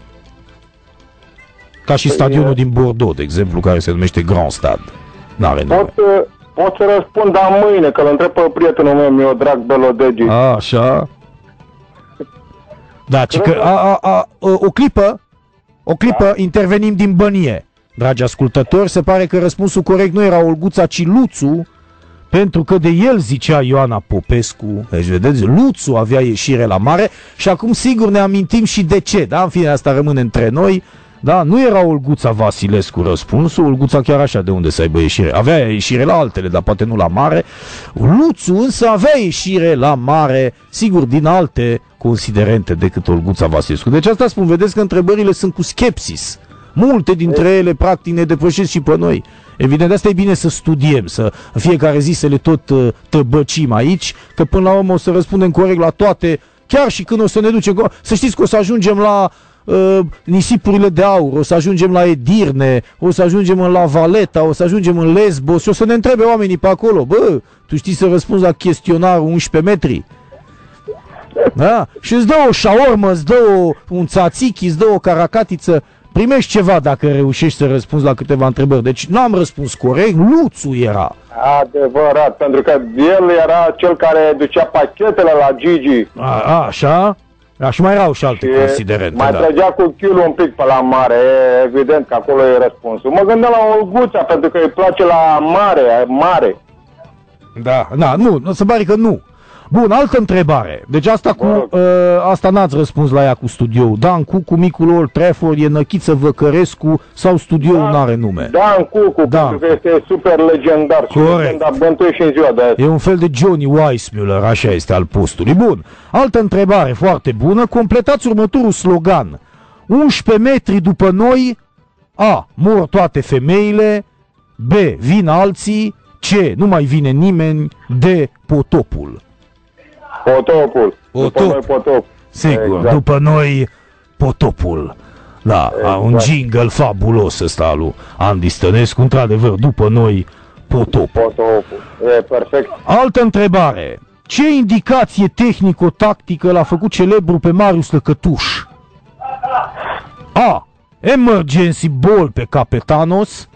Ca și stadionul din Bordeaux, de exemplu, care se numește Grand Stade. N-are nume. Pot, uh, pot să răspund dar mâine, că îl întreb pe prietenul meu, mi-o drag Belodegi. A, așa. Da, ci că, a, a, a, o clipă, o clipă, intervenim din bănie. Dragi ascultători, se pare că răspunsul corect nu era Olguța, ci Luțu, pentru că de el zicea Ioana Popescu, deci vedeți, Luțu avea ieșire la mare și acum sigur ne amintim și de ce, da? În fine, asta rămâne între noi, da? Nu era Olguța Vasilescu răspunsul, Olguța chiar așa de unde să aibă ieșire. Avea ieșire la altele, dar poate nu la mare. Luțu însă avea ieșire la mare, sigur, din alte considerente decât Olguța Vasilescu. Deci asta spun, vedeți că întrebările sunt cu skepsis. Multe dintre ele, practic, ne depășesc și pe noi. Evident, de asta e bine să studiem, să în fiecare zi să le tot uh, tăbăcim aici, că până la urmă o să răspundem corect la toate, chiar și când o să ne ducem, co- să știți că o să ajungem la uh, nisipurile de aur, o să ajungem la Edirne, o să ajungem în La Valeta, o să ajungem în Lesbos și o să ne întrebe oamenii pe acolo, bă, tu știi să răspunzi la chestionarul 11 metri? Da? Și îți dă o șaormă, îți dă o, un țațichi, îți dă o caracatiță, primești ceva dacă reușești să răspunzi la câteva întrebări. Deci n-am răspuns corect, Luțu era. Adevărat, pentru că el era cel care ducea pachetele la Gigi. A, a, așa? A, și mai erau și alte Și considerente, mai da. trăgea cu chiul un pic pe la mare, e evident că acolo e răspunsul. Mă gândeam la Olguța, pentru că îi place la mare, mare. Da, da, nu, se pare că nu. Bun, altă întrebare. Deci asta cu, Vă rog. uh, asta n-ați răspuns la ea cu studioul. Dan Cucu, micul Old Trafford, e Năchiță Văcărescu sau studioul Da. n-are nume? Dan Cucu, Da. pentru că este super legendar. Și Corect. legendar bântuie și în ziua de azi. E un fel de Johnny Weissmuller, așa este al postului. Bun, altă întrebare foarte bună. Completați următorul slogan. 11 metri după noi, A. Mor toate femeile, B. Vin alții, C. Nu mai vine nimeni, D. Potopul. Potopul. După Potop. noi potop. Sigur, Exact. după noi potopul. Da, exact. un jingle fabulos ăsta al lui Andy Stănescu, într-adevăr, după noi potopul. Potopul. E perfect. Altă întrebare. Ce indicație tehnico-tactică l-a făcut celebru pe Marius Lăcătuș? A. Emergency ball pe Capetanos.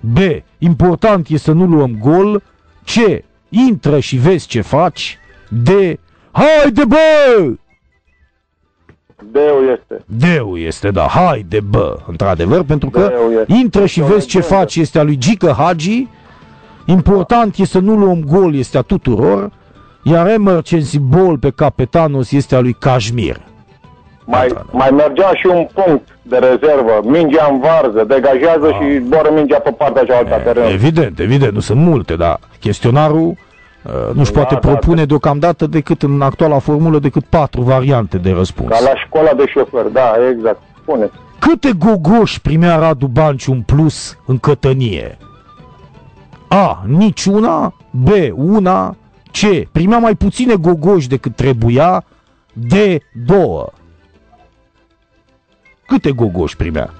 B. Important e să nu luăm gol. C. Intră și vezi ce faci. D. Haide bă! Deu este. Deu este, da, haide bă, într-adevăr, pentru că Deu este. intră și vezi ce faci este a lui Gică Hagi, important e să nu luăm gol, este a tuturor, iar emergency ball pe Capetanos este a lui Kashmir. Mai, Da, da, da. mai mergea și un punct de rezervă, mingea în varză, degajează Da. și zboară mingea pe partea cealaltă a terenului. Evident, evident, nu sunt multe, dar chestionarul uh, nu-și Da, poate da, propune deocamdată decât în actuala formulă decât patru variante de răspuns. Ca la școala de șofer, da, exact. Spune. Câte gogoși primea Radu Banciu în plus în cătănie? A. Niciuna B. Una C. Primea mai puține gogoși decât trebuia D. Două Câte gogoși primea?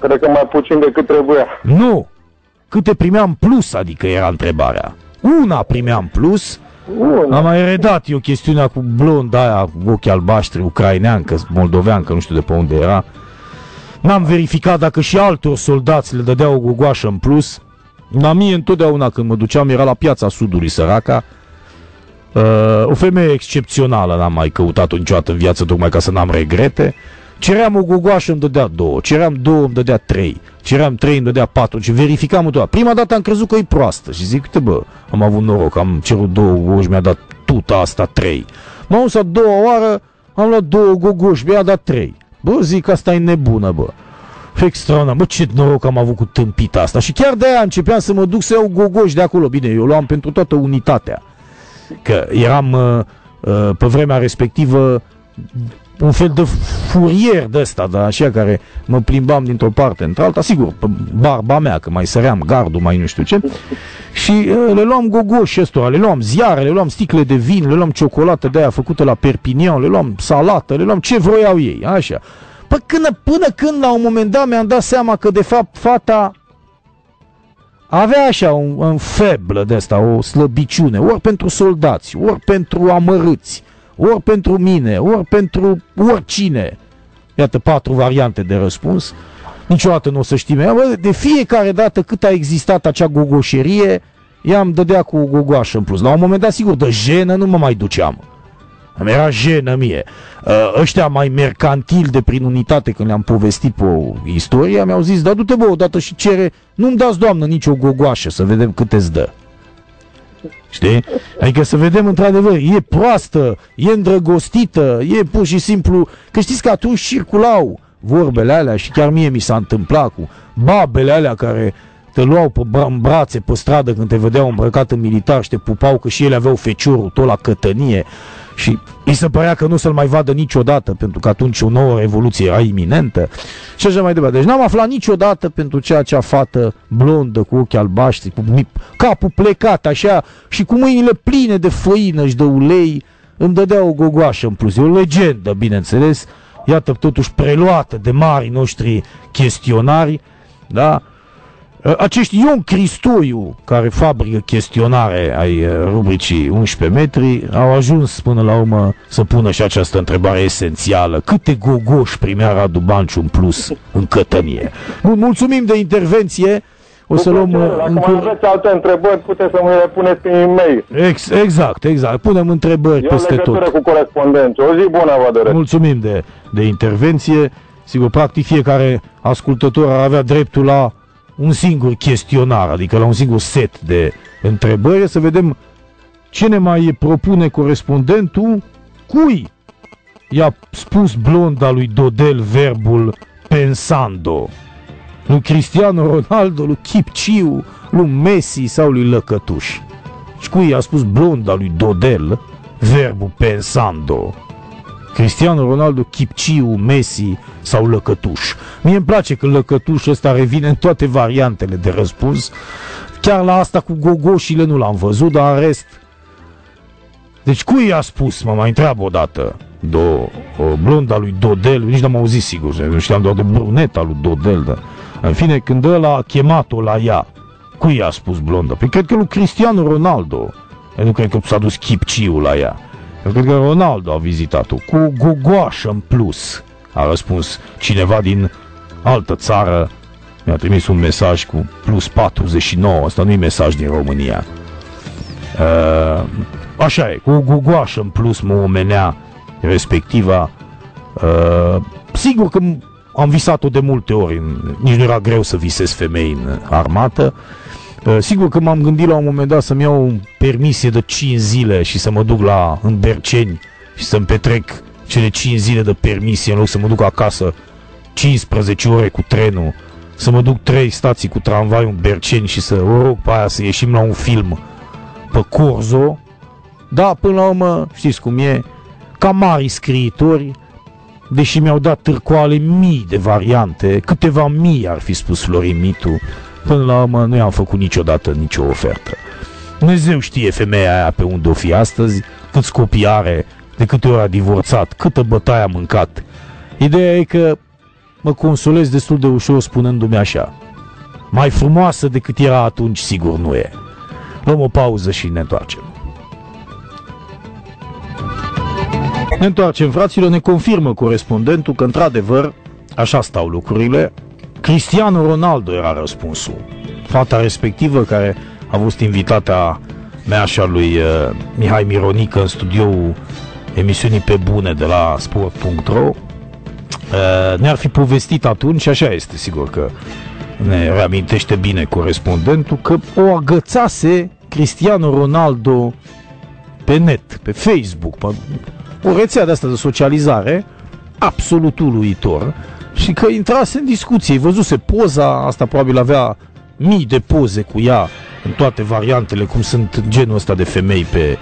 Cred că mai puțin decât trebuia. Nu! Câte primea în plus, adică era întrebarea. Una primea în plus, Un. am mai redat eu chestiunea cu blonda aia, cu ochii albaștri, ucraineancă, moldoveancă, nu știu de pe unde era. N-am verificat dacă și altor soldați le dădeau o gogoașă în plus. La mie întotdeauna când mă duceam era la piața Sudului, săraca. Uh, o femeie excepțională n-am mai căutat-o niciodată în viață, tocmai ca să n-am regrete. Ceream o gogoașă, îmi dădea două. Ceream două, îmi dădea trei. Ceream trei, îmi dădea patru. Și verificam întotdeauna. Prima dată am crezut că e proastă. Și zic, uite bă, am avut noroc, am cerut două gogoși, mi-a dat tuta asta trei. M-am dus a doua oară, am luat două gogoși, mi-a dat trei. Bă, zic, asta e nebună, bă. Extraordinar. Bă, ce noroc am avut cu tâmpita asta. Și chiar de-aia începeam să mă duc să iau gogoși de acolo. Bine, eu luam pentru toată unitatea. Că eram uh, uh, pe vremea respectivă un fel de furier de ăsta, da, așa, care mă plimbam dintr-o parte într-alta, sigur, pe barba mea, că mai săream gardul, mai nu știu ce, și uh, le luam gogoși ăstora, le luam ziare, le luam sticle de vin, le luam ciocolată de aia făcută la Perpignan, le luam salată, le luam ce vroiau ei, așa. Păi când, până când la un moment dat mi-am dat seama că de fapt fata avea așa un, un feblă de asta, o slăbiciune, ori pentru soldați, ori pentru amărâți, ori pentru mine, ori pentru oricine. Iată patru variante de răspuns. Niciodată nu o să știm. Bă, De fiecare dată cât a existat acea gogoșerie, ea îmi dădea cu o gogoașă în plus. La un moment dat, sigur, de jenă nu mă mai duceam. Îmi era jenă mie. Uh, ăștia mai mercantil de prin unitate, când le-am povestit pe o istorie, mi-au zis, da du-te bă, odată și cere, nu-mi dați, doamnă, nicio gogoașă, să vedem cât îți dă. Știi? Adică să vedem într-adevăr, e proastă, e îndrăgostită, e pur și simplu... Că știți că atunci circulau vorbele alea și chiar mie mi s-a întâmplat cu babele alea care te luau pe bra- în brațe pe stradă când te vedeau îmbrăcat în militar și te pupau că și ele aveau feciorul tot la cătănie și îi se părea că nu să-l mai vadă niciodată pentru că atunci o nouă revoluție era iminentă și așa mai departe. Deci n-am aflat niciodată pentru ce acea fată blondă cu ochi albaștri, cu mi- capul plecat așa și cu mâinile pline de făină și de ulei îmi dădea o gogoașă în plus. E o legendă, bineînțeles, iată totuși preluată de mari noștri chestionari, da? Acești Ion Cristoiu, care fabrică chestionare ai uh, rubricii 11 metri, au ajuns până la urmă să pună și această întrebare esențială. Câte gogoși primea Radu Banciu în plus în cătănie? Bun, mulțumim de intervenție. O să Cu luăm... plăcere. uh, Dacă în mai cur- aveți alte întrebări, puteți să mi le puneți prin e-mail. Ex, exact, exact. Punem întrebări Eu în peste legătură tot. cu corespondență. O zi bună vă doresc. Mulțumim de, de intervenție. Sigur, practic fiecare ascultător ar avea dreptul la un singur chestionar, adică la un singur set de întrebări, să vedem ce ne mai propune corespondentul, cui i-a spus blonda lui Dodel verbul pensando, lui Cristiano Ronaldo, lui Kipciu, lui Messi sau lui Lăcătuș. Și cui i-a spus blonda lui Dodel verbul pensando. Cristiano Ronaldo, Chipciu, Messi sau Lăcătuș. Mie îmi place că Lăcătuș ăsta revine în toate variantele de răspuns. Chiar la asta cu gogoșile nu l-am văzut, dar în rest... Deci cui i-a spus, mă mai întreabă odată, do, o blonda lui Dodel, nici n-am auzit sigur, nu știam doar de bruneta lui Dodel, dar... În fine, când ăla a chemat-o la ea, cui i-a spus blonda? Păi cred că lui Cristiano Ronaldo. Eu nu cred că s-a dus Chipciu la ea. Eu cred că Ronaldo a vizitat-o cu gogoașă în plus. A răspuns cineva din altă țară. Mi-a trimis un mesaj cu plus 49. Asta nu e mesaj din România. Uh, așa e, cu gogoașă în plus mă omenea respectiva. Uh, sigur că m- am visat-o de multe ori. în- Nici nu era greu să visez femei în armată. Uh, Sigur că m-am gândit la un moment dat să-mi iau o permisie de 5 zile și să mă duc la în Berceni și să-mi petrec cele 5 zile de permisie în loc să mă duc acasă 15 ore cu trenul, să mă duc 3 stații cu tramvai în Berceni și să o rog pe aia să ieșim la un film pe Corzo. Da, până la urmă, știți cum e, ca mari scriitori, deși mi-au dat târcoale mii de variante, câteva mii ar fi spus Florin Mitu, până la urmă nu i-am făcut niciodată nicio ofertă. Dumnezeu știe femeia aia pe unde o fi astăzi, câți copii are, de câte ori a divorțat, câtă bătaie a mâncat. Ideea e că mă consolez destul de ușor spunându-mi așa. Mai frumoasă decât era atunci, sigur nu e. Luăm o pauză și ne întoarcem. Ne întoarcem, fraților, ne confirmă corespondentul că, într-adevăr, așa stau lucrurile. Cristiano Ronaldo era răspunsul. Fata respectivă, care a fost invitata mea și a lui uh, Mihai Mironică în studioul emisiunii pe bune de la sport.ro uh, ne-ar fi povestit atunci, și așa este, sigur că ne reamintește bine corespondentul, că o agățase Cristiano Ronaldo pe net, pe Facebook, pe o rețea de asta de socializare absolut uluitor și că intrase în discuție, văzuse poza, asta probabil avea mii de poze cu ea în toate variantele, cum sunt genul ăsta de femei pe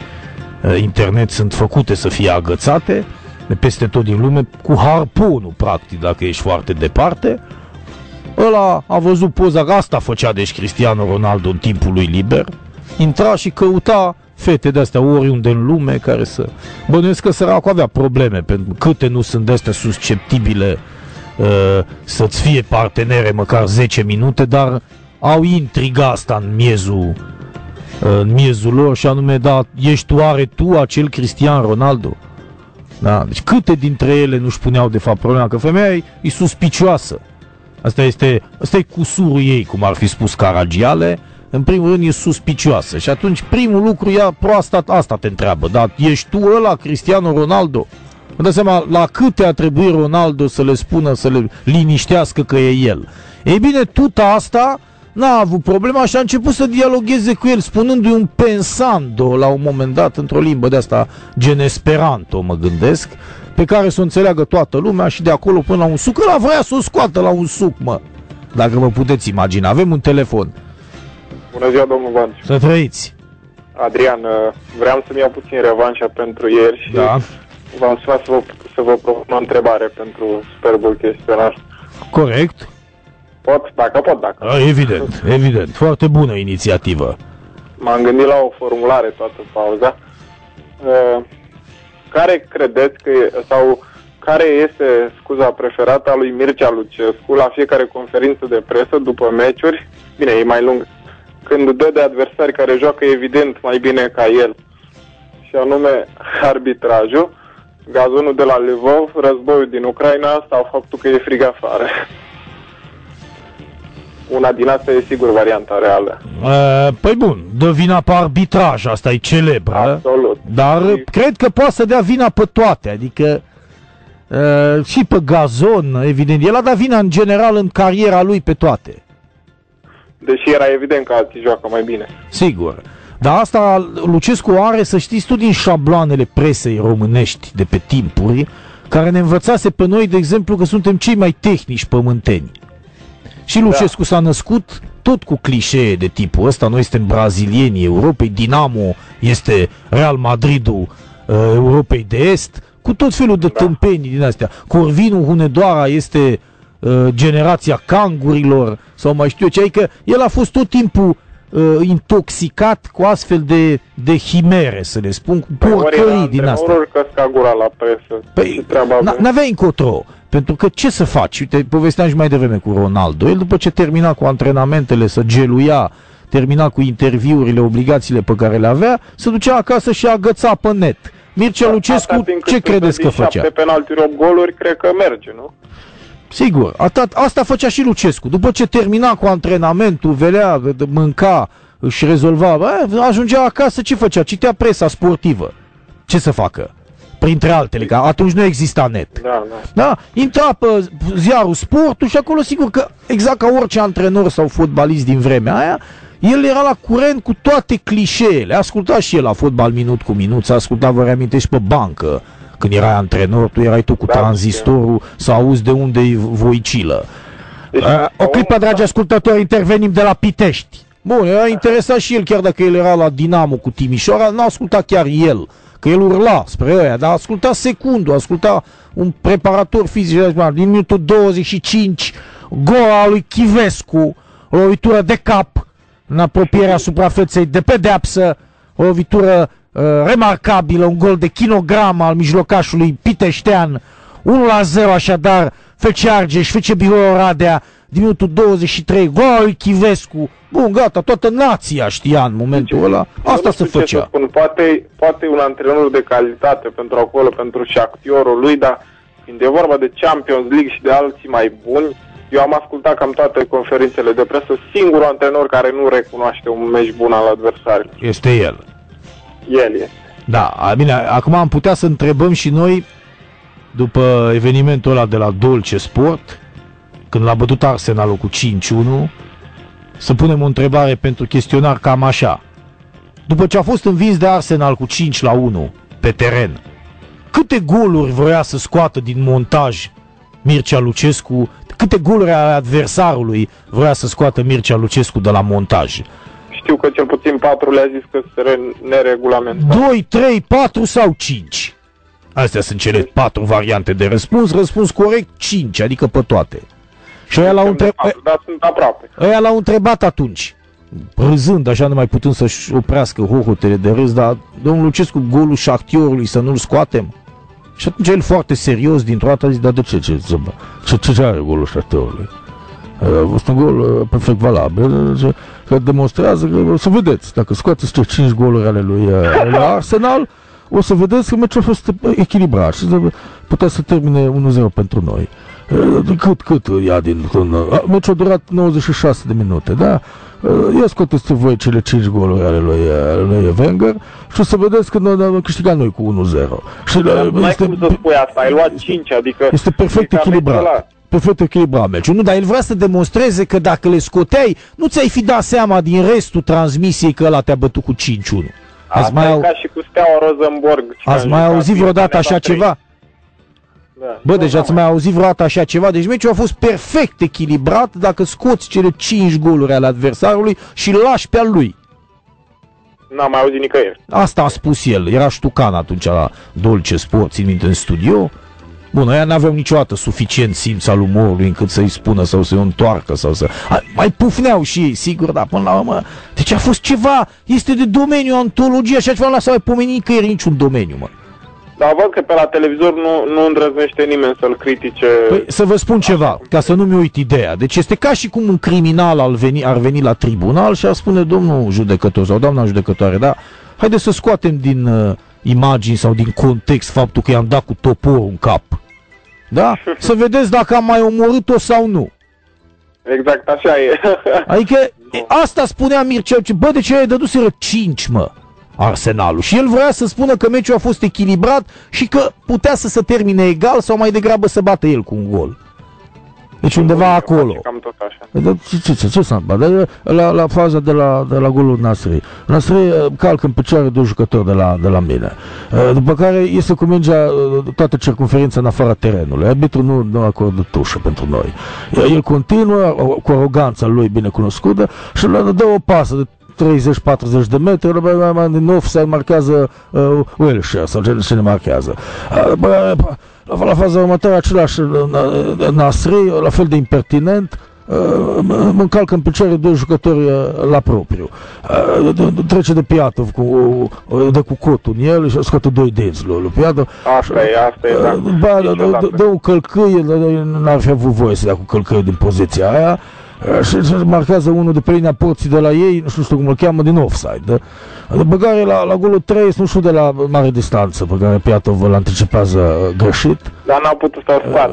uh, internet, sunt făcute să fie agățate de peste tot din lume, cu harpunul, practic, dacă ești foarte departe. Ăla a văzut poza, asta făcea deci Cristiano Ronaldo în timpul lui liber, intra și căuta fete de astea oriunde în lume care să... Bănuiesc că săracul avea probleme, pentru câte nu sunt de astea susceptibile uh, să-ți fie partenere măcar 10 minute, dar au intriga asta în miezul, uh, în miezul lor și anume, da, ești oare tu acel Cristian Ronaldo? Da? Deci câte dintre ele nu-și puneau de fapt problema că femeia e, e suspicioasă. Asta este, asta e cusurul ei, cum ar fi spus Caragiale, în primul rând e suspicioasă și atunci primul lucru ea proasta asta te întreabă, dar ești tu ăla Cristiano Ronaldo? Mă dă seama la câte a trebuit Ronaldo să le spună, să le liniștească că e el. Ei bine, tuta asta n-a avut problema și a început să dialogueze cu el, spunându-i un pensando la un moment dat într-o limbă de asta gen esperanto, mă gândesc, pe care să o înțeleagă toată lumea și de acolo până la un suc, ăla vrea să o scoată la un suc, mă. Dacă vă puteți imagina, avem un telefon. Bună ziua, domnul Vanci. Să trăiți. Adrian, uh, vreau să-mi iau puțin revanșa pentru ieri și Da, v-am sunat să vă, să vă propun o întrebare pentru superbul chestionar. corect. Pot? Dacă pot, dacă. A, Evident, evident. Foarte bună inițiativă. M-am gândit la o formulare toată pauza. Uh, care credeți că e, sau care este scuza preferată a lui Mircea Lucescu la fiecare conferință de presă după meciuri? Bine, e mai lung. Când dă de adversari care joacă evident mai bine ca el. Și anume arbitrajul, gazonul de la Lvov, războiul din Ucraina sau faptul că e frig afară. Una din astea e sigur varianta reală. Uh, Păi bun, dă vina pe arbitraj, asta e celebră. Absolut. Dar Și- cred că poate să dea vina pe toate, adică uh, și pe gazon, evident. El a dat vina în general în cariera lui pe toate. Deși era evident că alții joacă mai bine. Sigur. Dar asta Lucescu are, să știți tu, din șabloanele presei românești de pe timpuri, care ne învățase pe noi, de exemplu, că suntem cei mai tehnici pământeni. Și Lucescu s-a născut tot cu clișee de tipul ăsta. Noi suntem brazilienii Europei, Dinamo este Real Madridul uh, Europei de Est, cu tot felul de da. tâmpenii din astea. Corvinul Hunedoara este uh, generația cangurilor sau mai știu eu ce, adică el a fost tot timpul uh, intoxicat cu astfel de, de chimere, să le spun, cu porcării din astea. Ori că sca gura la presă. Păi, Și treaba n- avea. n-aveai încotro. Pentru că ce să faci? Uite, povesteam și mai devreme cu Ronaldo. El după ce termina cu antrenamentele, să geluia, termina cu interviurile, obligațiile pe care le avea, se ducea acasă și agăța pe net. Mircea Lucescu, Atâta timp cât ce sunt credeți că din făcea? șapte penalturi, 8 goluri, cred că merge, nu? Sigur, atat, asta făcea și Lucescu. După ce termina cu antrenamentul, velea, v- mânca, își rezolva, bă, ajungea acasă, ce făcea? Citea presa sportivă. Ce să facă? Printre altele, că atunci nu exista net. Da, da. Da? Intra pe ziarul sportul și acolo sigur că exact ca orice antrenor sau fotbalist din vremea aia, el era la curent cu toate clișeele. Asculta și el la fotbal minut cu minut, s-a ascultat, vă reamintesc, pe bancă, Când erai antrenor, tu erai tu cu Da, tranzistorul să auzi de unde e voicilă. Deci, Uh, o clipă, omul dragi ăsta- ascultători, intervenim de la Pitești. Bun, era interesat și el, chiar dacă el era la Dinamo cu Timișoara, n-a ascultat chiar el, că el urla spre ăia, dar asculta secundul, asculta un preparator fizic, din minutul 25, gola lui Chivescu, o lovitură de cap în apropierea suprafeței de pedeapsă, o lovitură uh, remarcabilă, un gol de kilogram al mijlocașului Piteștean, 1 la 0 așadar, FC Argeș, FC Bihor Oradea, din minutul 23, gol lui Chivescu, bun, gata, toată nația știa în momentul ăla, Eu asta nu se știu ce făcea. Să spun. Poate, poate un antrenor de calitate pentru acolo, pentru șactiorul lui, dar când e vorba de Champions League și de alții mai buni, eu am ascultat cam toate conferințele de presă, singurul antrenor care nu recunoaște un meci bun al adversarilor. Este el. El e. Da, a, bine, acum am putea să întrebăm și noi, după evenimentul ăla de la Dolce Sport, când l-a bătut Arsenalul cu 5-1, să punem o întrebare pentru chestionar cam așa. După ce a fost învins de Arsenal cu 5 la 1 pe teren, câte goluri vrea să scoată din montaj Mircea Lucescu, câte goluri ale adversarului vrea să scoată Mircea Lucescu de la montaj? Știu că cel puțin patru le-a zis că se re- neregulamentat. 2, 3, 4 sau 5? Astea sunt cele patru variante de răspuns. Răspuns corect 5, adică pe toate. Și ăia l-au, între... Dar sunt aproape. ăia l-au întrebat atunci. Râzând, așa nu mai putând să-și oprească hohotele de râs, dar domnul Lucescu, golul șactiorului, să nu-l scoatem? Și atunci el foarte serios, dintr-o dată a zis, dar de ce? Ce, ce, ce, ce, ce are golul șactiorului? A fost un gol uh, perfect valabil, uh, că demonstrează că o să vedeți, dacă scoateți cele 5 goluri ale lui, uh, ale lui <laughs> Arsenal, o să vedeți că meciul a fost echilibrat și să- putea să termine 1-0 pentru noi. Uh, Cât, cât ia din... din uh, meciul a durat 96 de minute, da? Uh, Ia scoateți voi cele 5 goluri ale lui, uh, ale lui Wenger și o să vedeți că noi am câștigat noi cu 1-0. Și Dar uh, nu ai cum să spui asta, ai luat 5, adică... este perfect e cam echilibrat. echilibrat. Perfect echilibrat meciul. Nu, dar el vrea să demonstreze că dacă le scoteai, nu ți-ai fi dat seama din restul transmisiei că ăla te-a bătut cu 5-1. Ați Asta mai, e au, ca și cu Steaua Rosenborg. ați mai auzit vreodată așa ceva? Da. Bă, Nu, deci n-am ați mai auzit vreodată așa ceva? Deci meciul a fost perfect echilibrat dacă scoți cele 5 goluri ale adversarului și lași pe al lui. N-am mai auzit nicăieri. Asta a spus el. Era ștucan atunci la Dolce Sport, țin minte, în studio. Bun, ăia n-aveau niciodată suficient simț al umorului încât să-i spună sau să-i întoarcă sau să... A, mai pufneau și ei, sigur, dar până la urmă... Deci a fost ceva, este de domeniu antologia și ceva, să mai pomeni nicăieri niciun domeniu, mă. Dar văd că pe la televizor nu, nu îndrăznește nimeni să-l critique. Păi, să vă spun ceva, ca să nu-mi uit ideea. Deci este ca și cum un criminal ar veni, ar veni la tribunal și ar spune domnul judecător sau doamna judecătoare, da, haideți să scoatem din uh, imagini sau din context faptul că i-am dat cu toporul în cap. Da? Să vedeți dacă am mai omorât-o sau nu. Exact așa e. Adică e, asta spunea Mircea, ce, bă, de ce ai dăduseră 5, mă, Arsenalul. Și el vrea să spună că meciul a fost echilibrat și că putea să se termine egal sau mai degrabă să bată el cu un gol. Deci undeva acolo. Cam tot așa. Păi, dar ce, ce, ce, ce s-a întâmplat? Dar La, la faza de la, de la golul Nasri. Nasri uh, calcă în picioare doi jucători de la, de la mine. Uh, După care iese cu mingea uh, toată circunferința în afara terenului. Arbitrul nu, nu acordă tușă pentru noi. Uh, El continuă uh, cu aroganța lui binecunoscută și le dă o pasă de 30-40 de metri, după aia mai din offside marchează uh, Wilshire sau ce, ce ne marchează. Uh, după aia, la, la faza următoare, același uh, uh, Nasri, la fel de impertinent, uh, mă mă încalcă în picioare doi jucători uh, la propriu. Uh, d- d- Trece de Piatov cu, uh, de cu cotul în el și scoate doi dinți lui, lui Piatov. Asta e, asta e, da. Ba, da, Niciodată. dă, dă un călcâie, da, da, n-ar fi avut voie să dea cu călcâie din poziția aia. Uh, Și și marchează unul de pe linia porții de la ei, nu știu cum îl cheamă, din offside. Da? După care la, la golul 3, nu știu de la mare distanță, pe care Piatov îl anticipează uh, greșit. Dar n-au putut să o scoată.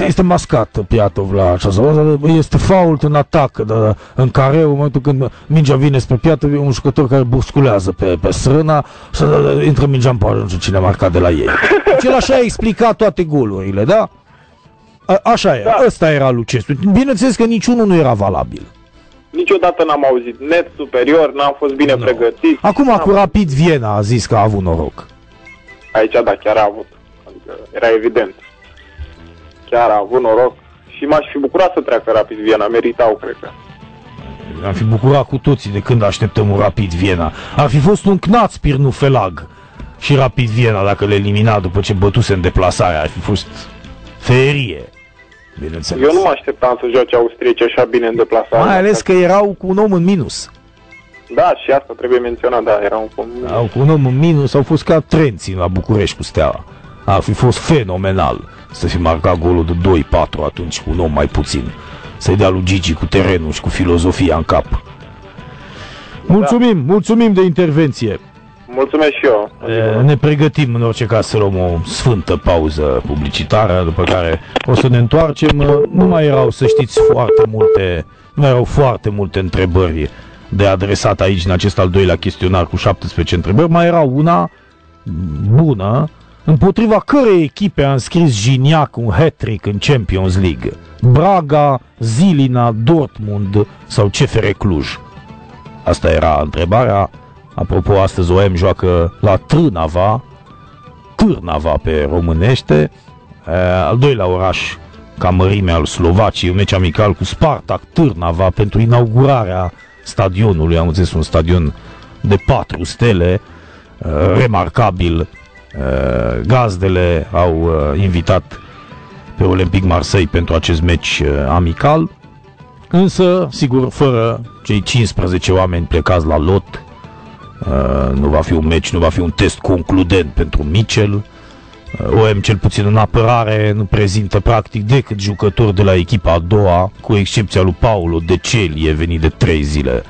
E- Este mascat Piatov la această fază. Este fault în atac, dar în care în momentul când mingea vine spre Piatov, e un jucător care busculează pe, pe strâna și uh, intră mingea în poară, nu știu cine a marcat de la ei. Deci el așa a explicat toate golurile, da? A, așa e, Da. ăsta era Lucescu. Bineînțeles că niciunul nu era valabil. Niciodată n-am auzit net superior, n-am fost bine Nu. pregătit. Acum N-am- cu Rapid Viena a zis că a avut noroc. Aici, da, chiar a avut. adică era evident. Chiar a avut noroc și m-aș fi bucurat să treacă Rapid Viena, meritau, cred că. Am fi bucurat cu toții de când așteptăm un Rapid Viena. Ar fi fost un knaț Pirnu Felag și Rapid Viena dacă le elimina după ce bătuse în deplasare. Ar fi fost ferie. Bineînțeles. Eu nu mă așteptam să joace austrieci așa bine în deplasare. Mai ales că erau cu un om în minus. Da, și asta trebuie menționat, da, era un cum... Au cu un om în minus, au fost ca trenții la București cu Steaua. Ar fi fost fenomenal să fi marcat golul de 2-4 atunci cu un om mai puțin. Să-i dea lui Gigi cu terenul și cu filozofia în cap. Mulțumim, da. mulțumim de intervenție. Mulțumesc și eu. E, ne pregătim în orice caz să luăm o sfântă pauză publicitară, după care o să ne întoarcem. Nu mai erau, să știți, foarte multe, nu mai erau foarte multe întrebări de adresat aici în acest al doilea chestionar cu 17 întrebări. Mai era una bună, împotriva cărei echipe a înscris Gignac un hat-trick în Champions League. Braga, Zilina, Dortmund sau CFR Cluj? Asta era întrebarea. Apropo, astăzi OM joacă la Trnava, Târnava pe românește, al doilea oraș ca mărime al Slovaciei, un meci amical cu Spartak Târnava pentru inaugurarea stadionului, am înțeles un stadion de patru stele, remarcabil. Gazdele au invitat pe Olympic Marseille pentru acest meci amical, însă, sigur, fără cei 15 oameni plecați la lot, Uh, nu va fi un meci, nu va fi un test concludent pentru Mitchell. Uh, OM cel puțin în apărare nu prezintă practic decât jucători de la echipa a doua, cu excepția lui Paulo De Celie venit de 3 zile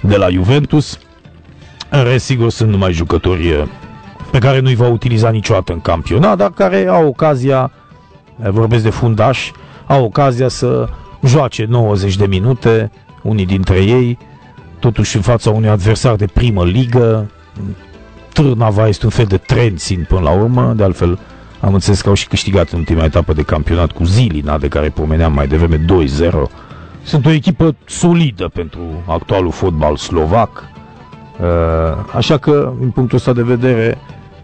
de la Juventus. În rest, sigur, sunt numai jucători uh, pe care nu-i va utiliza niciodată în campionat, dar care au ocazia, vorbesc de fundaș, au ocazia să joace 90 de minute, unii dintre ei, totuși în fața unui adversar de primă ligă. Trnava este un fel de trențin până la urmă, de altfel am înțeles că au și câștigat în ultima etapă de campionat cu Zilina, de care pomeneam mai devreme 2-0. Sunt o echipă solidă pentru actualul fotbal slovac, uh, așa că, din punctul ăsta de vedere,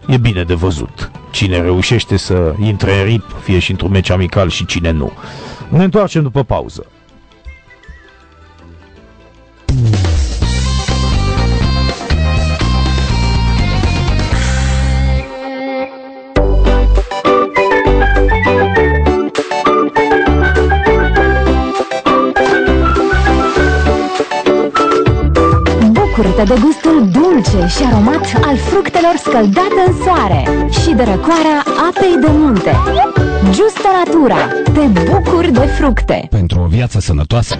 e bine de văzut cine reușește să intre în rip, fie și într-un meci amical și cine nu. Ne întoarcem după pauză. Bucură-te de gustul dulce și aromat al fructelor scăldate în soare și de răcoarea apei de munte. Justo Natura. Te bucuri de fructe. Pentru o viață sănătoasă.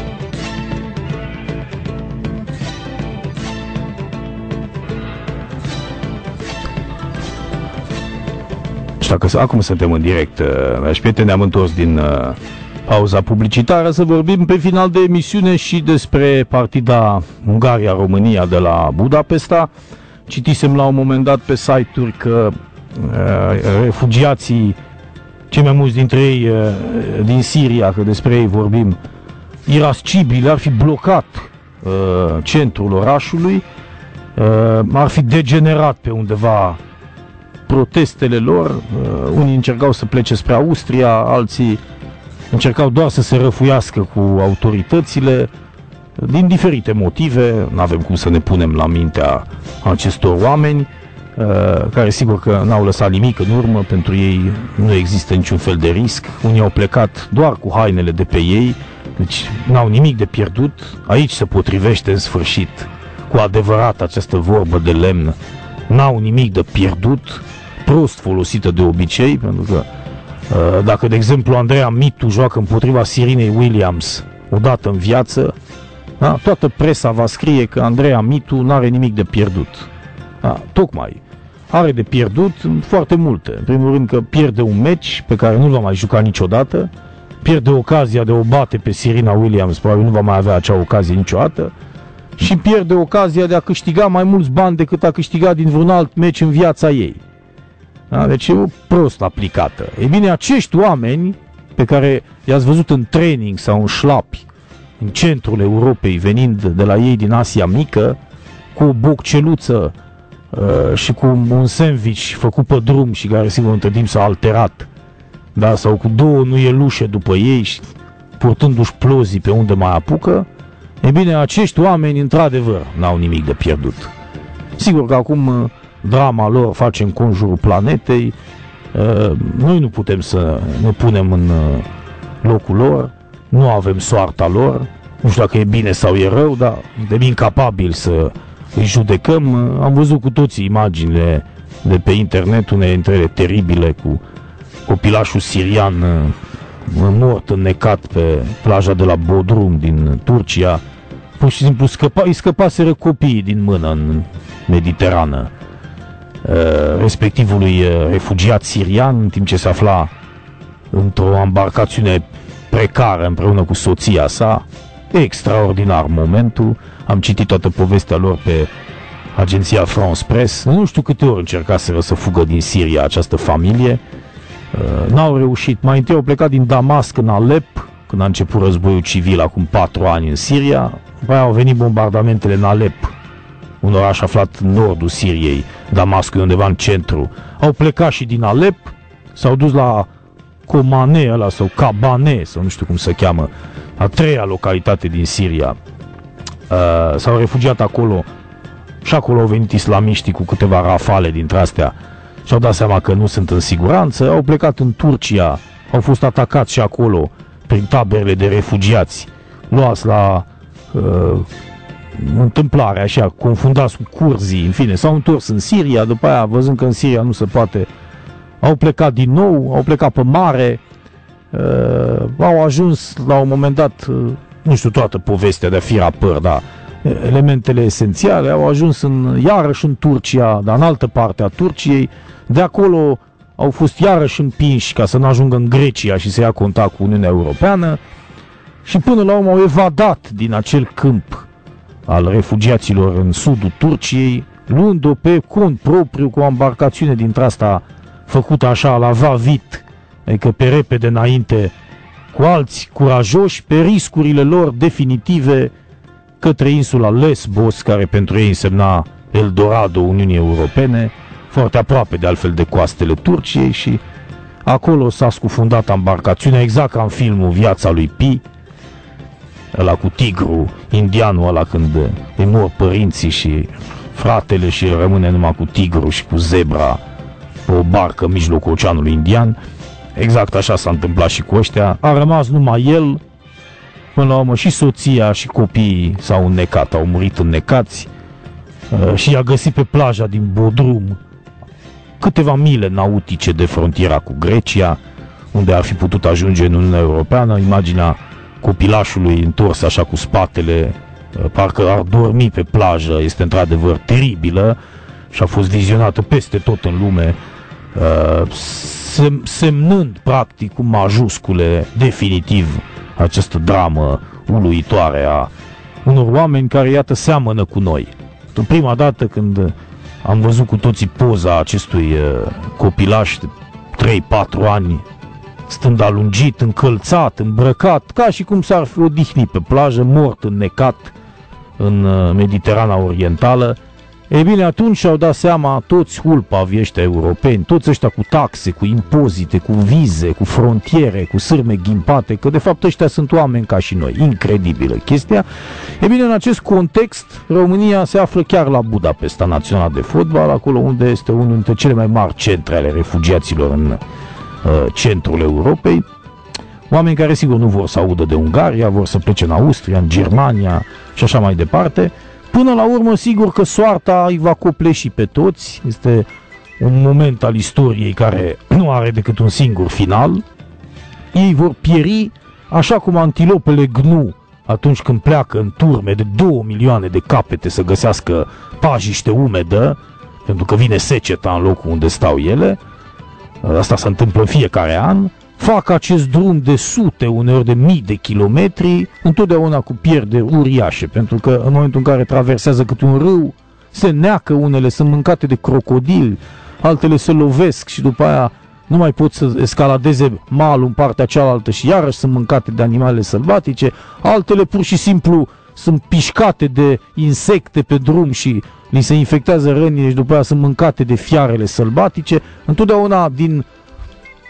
Și dacă acum suntem în direct, uh, și prieteni, ne-am întors din uh, pauza publicitară să vorbim pe final de emisiune și despre partida Ungaria-România de la Budapesta. Citisem la un moment dat pe site-uri că uh, refugiații, cei mai mulți dintre ei uh, din Siria, că despre ei vorbim, irascibili, ar fi blocat uh, centrul orașului, uh, ar fi degenerat pe undeva protestele lor, uh, unii încercau să plece spre Austria, alții încercau doar să se răfuiască cu autoritățile din diferite motive, nu avem cum să ne punem la mintea acestor oameni, uh, care sigur că n-au lăsat nimic în urmă, pentru ei nu există niciun fel de risc, unii au plecat doar cu hainele de pe ei, deci n-au nimic de pierdut, aici se potrivește în sfârșit cu adevărat această vorbă de lemn, n-au nimic de pierdut, prost folosită de obicei, pentru că Uh, dacă, de exemplu, Andreea Mitu joacă împotriva Sirinei Williams odată în viață, da? toată presa va scrie că Andreea Mitu nu are nimic de pierdut. Da? Tocmai. Are de pierdut foarte multe. În primul rând că pierde un meci pe care nu va mai juca niciodată, pierde ocazia de o bate pe Sirina Williams, probabil nu va mai avea acea ocazie niciodată, și pierde ocazia de a câștiga mai mulți bani decât a câștigat din vreun alt meci în viața ei. Da? Deci e o prost aplicată. E bine, acești oameni pe care i-ați văzut în training sau în șlapi, în centrul Europei, venind de la ei din Asia Mică, cu o bocceluță uh, și cu un sandwich făcut pe drum și care sigur între timp s-a alterat, da, sau cu două nuielușe după ei și purtându-și plozii pe unde mai apucă, e bine, acești oameni, într-adevăr, n-au nimic de pierdut. Sigur că acum uh, drama lor face în conjurul planetei, uh, noi nu putem să ne punem în uh, locul lor, nu avem soarta lor, nu știu dacă e bine sau e rău, dar suntem incapabili să îi judecăm. Am văzut cu toții imaginile de pe internet, unele dintre ele teribile cu copilașul sirian mort înnecat pe plaja de la Bodrum din Turcia. Pur și simplu scăpa, îi scăpaseră copiii din mână în Mediterană respectivului refugiat sirian în timp ce se afla într-o embarcațiune precară împreună cu soția sa. Extraordinar momentul. Am citit toată povestea lor pe agenția France Press. Nu știu câte ori încercaseră să fugă din Siria această familie. Uh, n-au reușit. Mai întâi au plecat din Damasc în Alep, când a început războiul civil acum patru ani în Siria. După aia au venit bombardamentele în Alep, un oraș aflat în nordul Siriei. Damasc e undeva în centru. Au plecat și din Alep, s-au dus la Comane ăla sau Cabane, sau nu știu cum se cheamă, a treia localitate din Siria. Uh, s-au refugiat acolo și acolo au venit islamiștii cu câteva rafale dintre astea și-au dat seama că nu sunt în siguranță, au plecat în Turcia, au fost atacați și acolo prin taberele de refugiați, luați la uh, întâmplare, așa, confundați cu curzii, în fine, s-au întors în Siria, după aia, văzând că în Siria nu se poate, au plecat din nou, au plecat pe mare, uh, au ajuns la un moment dat, uh, nu știu toată povestea de a fi rapăr, dar elementele esențiale, au ajuns în, iarăși în Turcia, dar în altă parte a Turciei, de acolo au fost iarăși împinși ca să nu ajungă în Grecia și să ia contact cu Uniunea Europeană. Și până la urmă au evadat din acel câmp al refugiaților în sudul Turciei, luând-o pe cont propriu cu o embarcațiune dintre asta făcută așa la va-vit, adică pe repede înainte, cu alți curajoși pe riscurile lor definitive către insula Lesbos, care pentru ei însemna Eldorado Uniunii Europene, foarte aproape de altfel de coastele Turciei și acolo s-a scufundat embarcațiunea exact ca în filmul Viața lui Pi, ăla cu tigru, indianul ăla când îi mor părinții și fratele și rămâne numai cu tigru și cu zebra pe o barcă în mijlocul oceanului indian. Exact așa s-a întâmplat și cu ăștia. A rămas numai el, până la urmă și soția și copiii s-au înnecat, au murit înnecați uh, și i-a găsit pe plaja din Bodrum, câteva mile nautice de frontiera cu Grecia, unde ar fi putut ajunge în Uniunea Europeană, imaginea copilașului întors așa cu spatele, uh, parcă ar dormi pe plajă, este într-adevăr teribilă și a fost vizionată peste tot în lume, uh, semnând practic cu majuscule definitiv această dramă uluitoare a unor oameni care, iată, seamănă cu noi. În prima dată când am văzut cu toții poza acestui uh, copilaș de 3-4 ani, stând alungit, încălțat, îmbrăcat, ca și cum s-ar fi odihnit pe plajă, mort, înnecat în uh, Mediterana Orientală, ei bine, atunci și-au dat seama toți hulpavii ăștia europeni, toți ăștia cu taxe, cu impozite, cu vize, cu frontiere, cu sârme ghimpate, că de fapt ăștia sunt oameni ca și noi. Incredibilă chestia. E bine, în acest context, România se află chiar la Budapesta Național de Fotbal, acolo unde este unul dintre cele mai mari centre ale refugiaților în uh, centrul Europei. Oameni care sigur nu vor să audă de Ungaria, vor să plece în Austria, în Germania și așa mai departe. Până la urmă, sigur că soarta îi va copleși pe toți. Este un moment al istoriei care <clears throat> nu are decât un singur final. Ei vor pieri așa cum antilopele gnu atunci când pleacă în turme de 2 milioane de capete să găsească pajiște umedă, pentru că vine seceta în locul unde stau ele, asta se întâmplă în fiecare an, fac acest drum de sute, uneori de mii de kilometri, întotdeauna cu pierderi uriașe, pentru că în momentul în care traversează câte un râu, se neacă unele, sunt mâncate de crocodili, altele se lovesc și după aia nu mai pot să escaladeze malul în partea cealaltă și iarăși sunt mâncate de animale sălbatice, altele pur și simplu sunt pișcate de insecte pe drum și li se infectează rănile și după aia sunt mâncate de fiarele sălbatice, întotdeauna din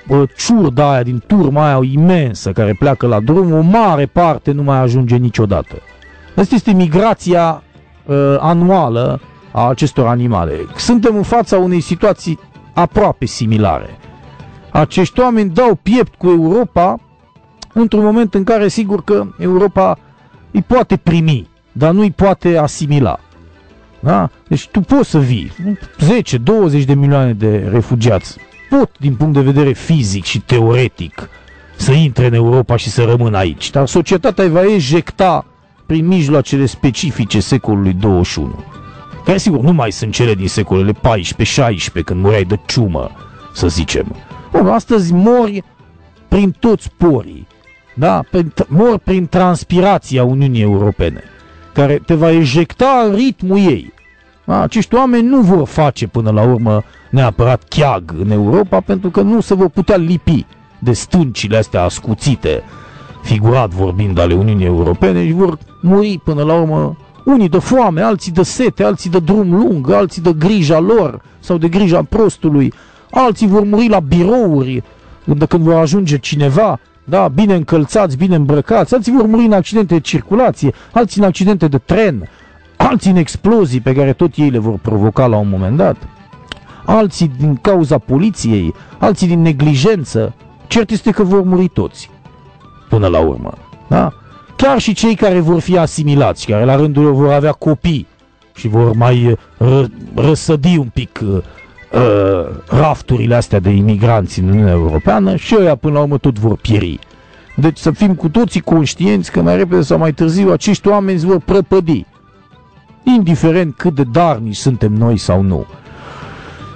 uh, ciurda aia, din turma aia imensă care pleacă la drum, o mare parte nu mai ajunge niciodată. Asta este migrația uh, anuală a acestor animale. Suntem în fața unei situații aproape similare. Acești oameni dau piept cu Europa într-un moment în care sigur că Europa îi poate primi, dar nu îi poate asimila. Da? Deci tu poți să vii 10-20 de milioane de refugiați pot din punct de vedere fizic și teoretic să intre în Europa și să rămână aici, dar societatea îi va ejecta prin mijloacele specifice secolului 21 care sigur nu mai sunt cele din secolele 14-16 când mureai de ciumă, să zicem. Bun, astăzi mori prin toți porii, da? mor prin transpirația Uniunii Europene, care te va ejecta în ritmul ei. Da? Acești oameni nu vor face până la urmă neapărat cheag în Europa, pentru că nu se vor putea lipi de stâncile astea ascuțite, figurat vorbind ale Uniunii Europene, și vor muri până la urmă unii de foame, alții de sete, alții de drum lung, alții de grija lor sau de grija prostului, alții vor muri la birouri unde când vor ajunge cineva, da, bine încălțați, bine îmbrăcați, alții vor muri în accidente de circulație, alții în accidente de tren, alții în explozii pe care tot ei le vor provoca la un moment dat, alții din cauza poliției, alții din neglijență, cert este că vor muri toți, până la urmă, da? chiar și cei care vor fi asimilați, care la rândul lor vor avea copii și vor mai uh, ră, răsădi un pic uh, uh, rafturile astea de imigranți în Uniunea Europeană și ăia până la urmă tot vor pieri. Deci să fim cu toții conștienți că mai repede sau mai târziu acești oameni vor prăpădi. Indiferent cât de darnici suntem noi sau nu.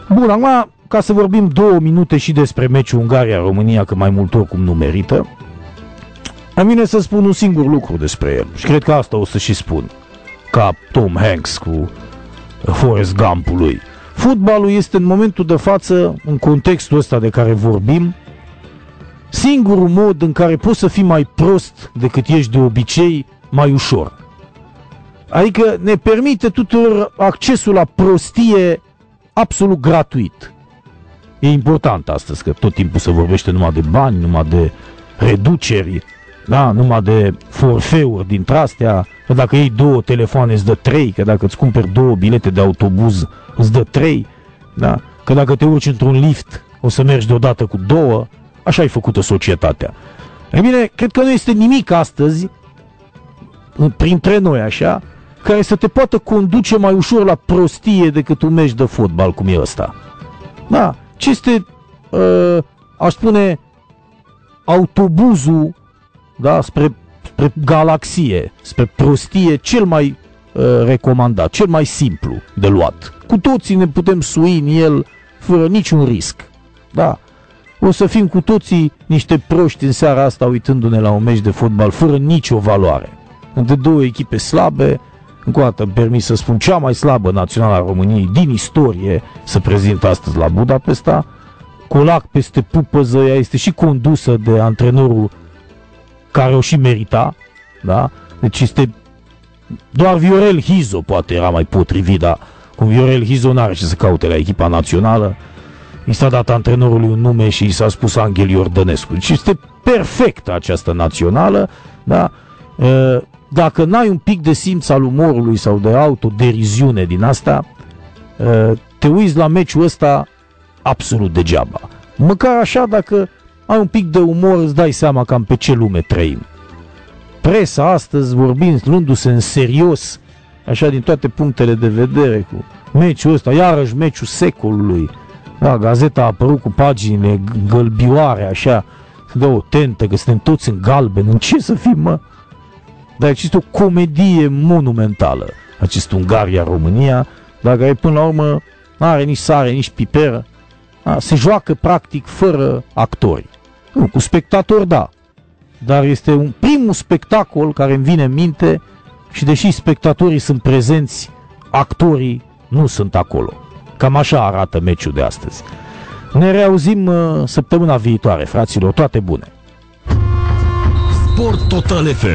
Bun, acum ca să vorbim două minute și despre meciul Ungaria-România, că mai mult oricum nu merită, am vine să spun un singur lucru despre el și cred că asta o să și spun, ca Tom Hanks cu Forrest gump lui. Fotbalul este în momentul de față, în contextul ăsta de care vorbim, singurul mod în care poți să fii mai prost decât ești de obicei, mai ușor. Adică ne permite tuturor accesul la prostie absolut gratuit. E important astăzi că tot timpul se vorbește numai de bani, numai de reduceri, da, numai de forfeuri dintre astea, că dacă iei două telefoane îți dă trei, că dacă îți cumperi două bilete de autobuz îți dă trei, da, că dacă te urci într-un lift o să mergi deodată cu două, așa ai făcută societatea. E bine, cred că nu este nimic astăzi, printre noi așa, care să te poată conduce mai ușor la prostie decât un meci de fotbal cum e ăsta. Da, ce este, uh, aș spune, autobuzul da, spre, spre galaxie, spre prostie, cel mai uh, recomandat, cel mai simplu de luat. Cu toții ne putem sui în el fără niciun risc. Da, o să fim cu toții niște proști în seara asta uitându-ne la un meci de fotbal fără nicio valoare. Între două echipe slabe, încă o dată îmi permis să spun, cea mai slabă națională a României din istorie se prezintă astăzi la Budapesta. Colac peste pupăză, ea este și condusă de antrenorul care o și merita, da? Deci este doar Viorel Hizo poate era mai potrivit, dar cum Viorel Hizo n-are ce să caute la echipa națională, i s-a dat antrenorului un nume și i s-a spus Angel Iordănescu. Deci este perfectă această națională, da? Dacă n-ai un pic de simț al umorului sau de autoderiziune din asta, te uiți la meciul ăsta absolut degeaba. Măcar așa dacă ai un pic de umor, îți dai seama cam pe ce lume trăim. Presa astăzi, vorbind, luându-se în serios, așa din toate punctele de vedere, cu meciul ăsta, iarăși meciul secolului, da, gazeta a apărut cu paginile gălbioare, așa, să dă o tentă, că suntem toți în galben, în ce să fim, mă? Dar există o comedie monumentală, acest Ungaria-România, dar care până la urmă nu are nici sare, nici piperă, a, se joacă practic fără actori. Nu, cu spectatori da. Dar este un primul spectacol care îmi vine în minte și deși spectatorii sunt prezenți, actorii nu sunt acolo. Cam așa arată meciul de astăzi. Ne reauzim uh, săptămâna viitoare, fraților, toate bune! Sport Total FM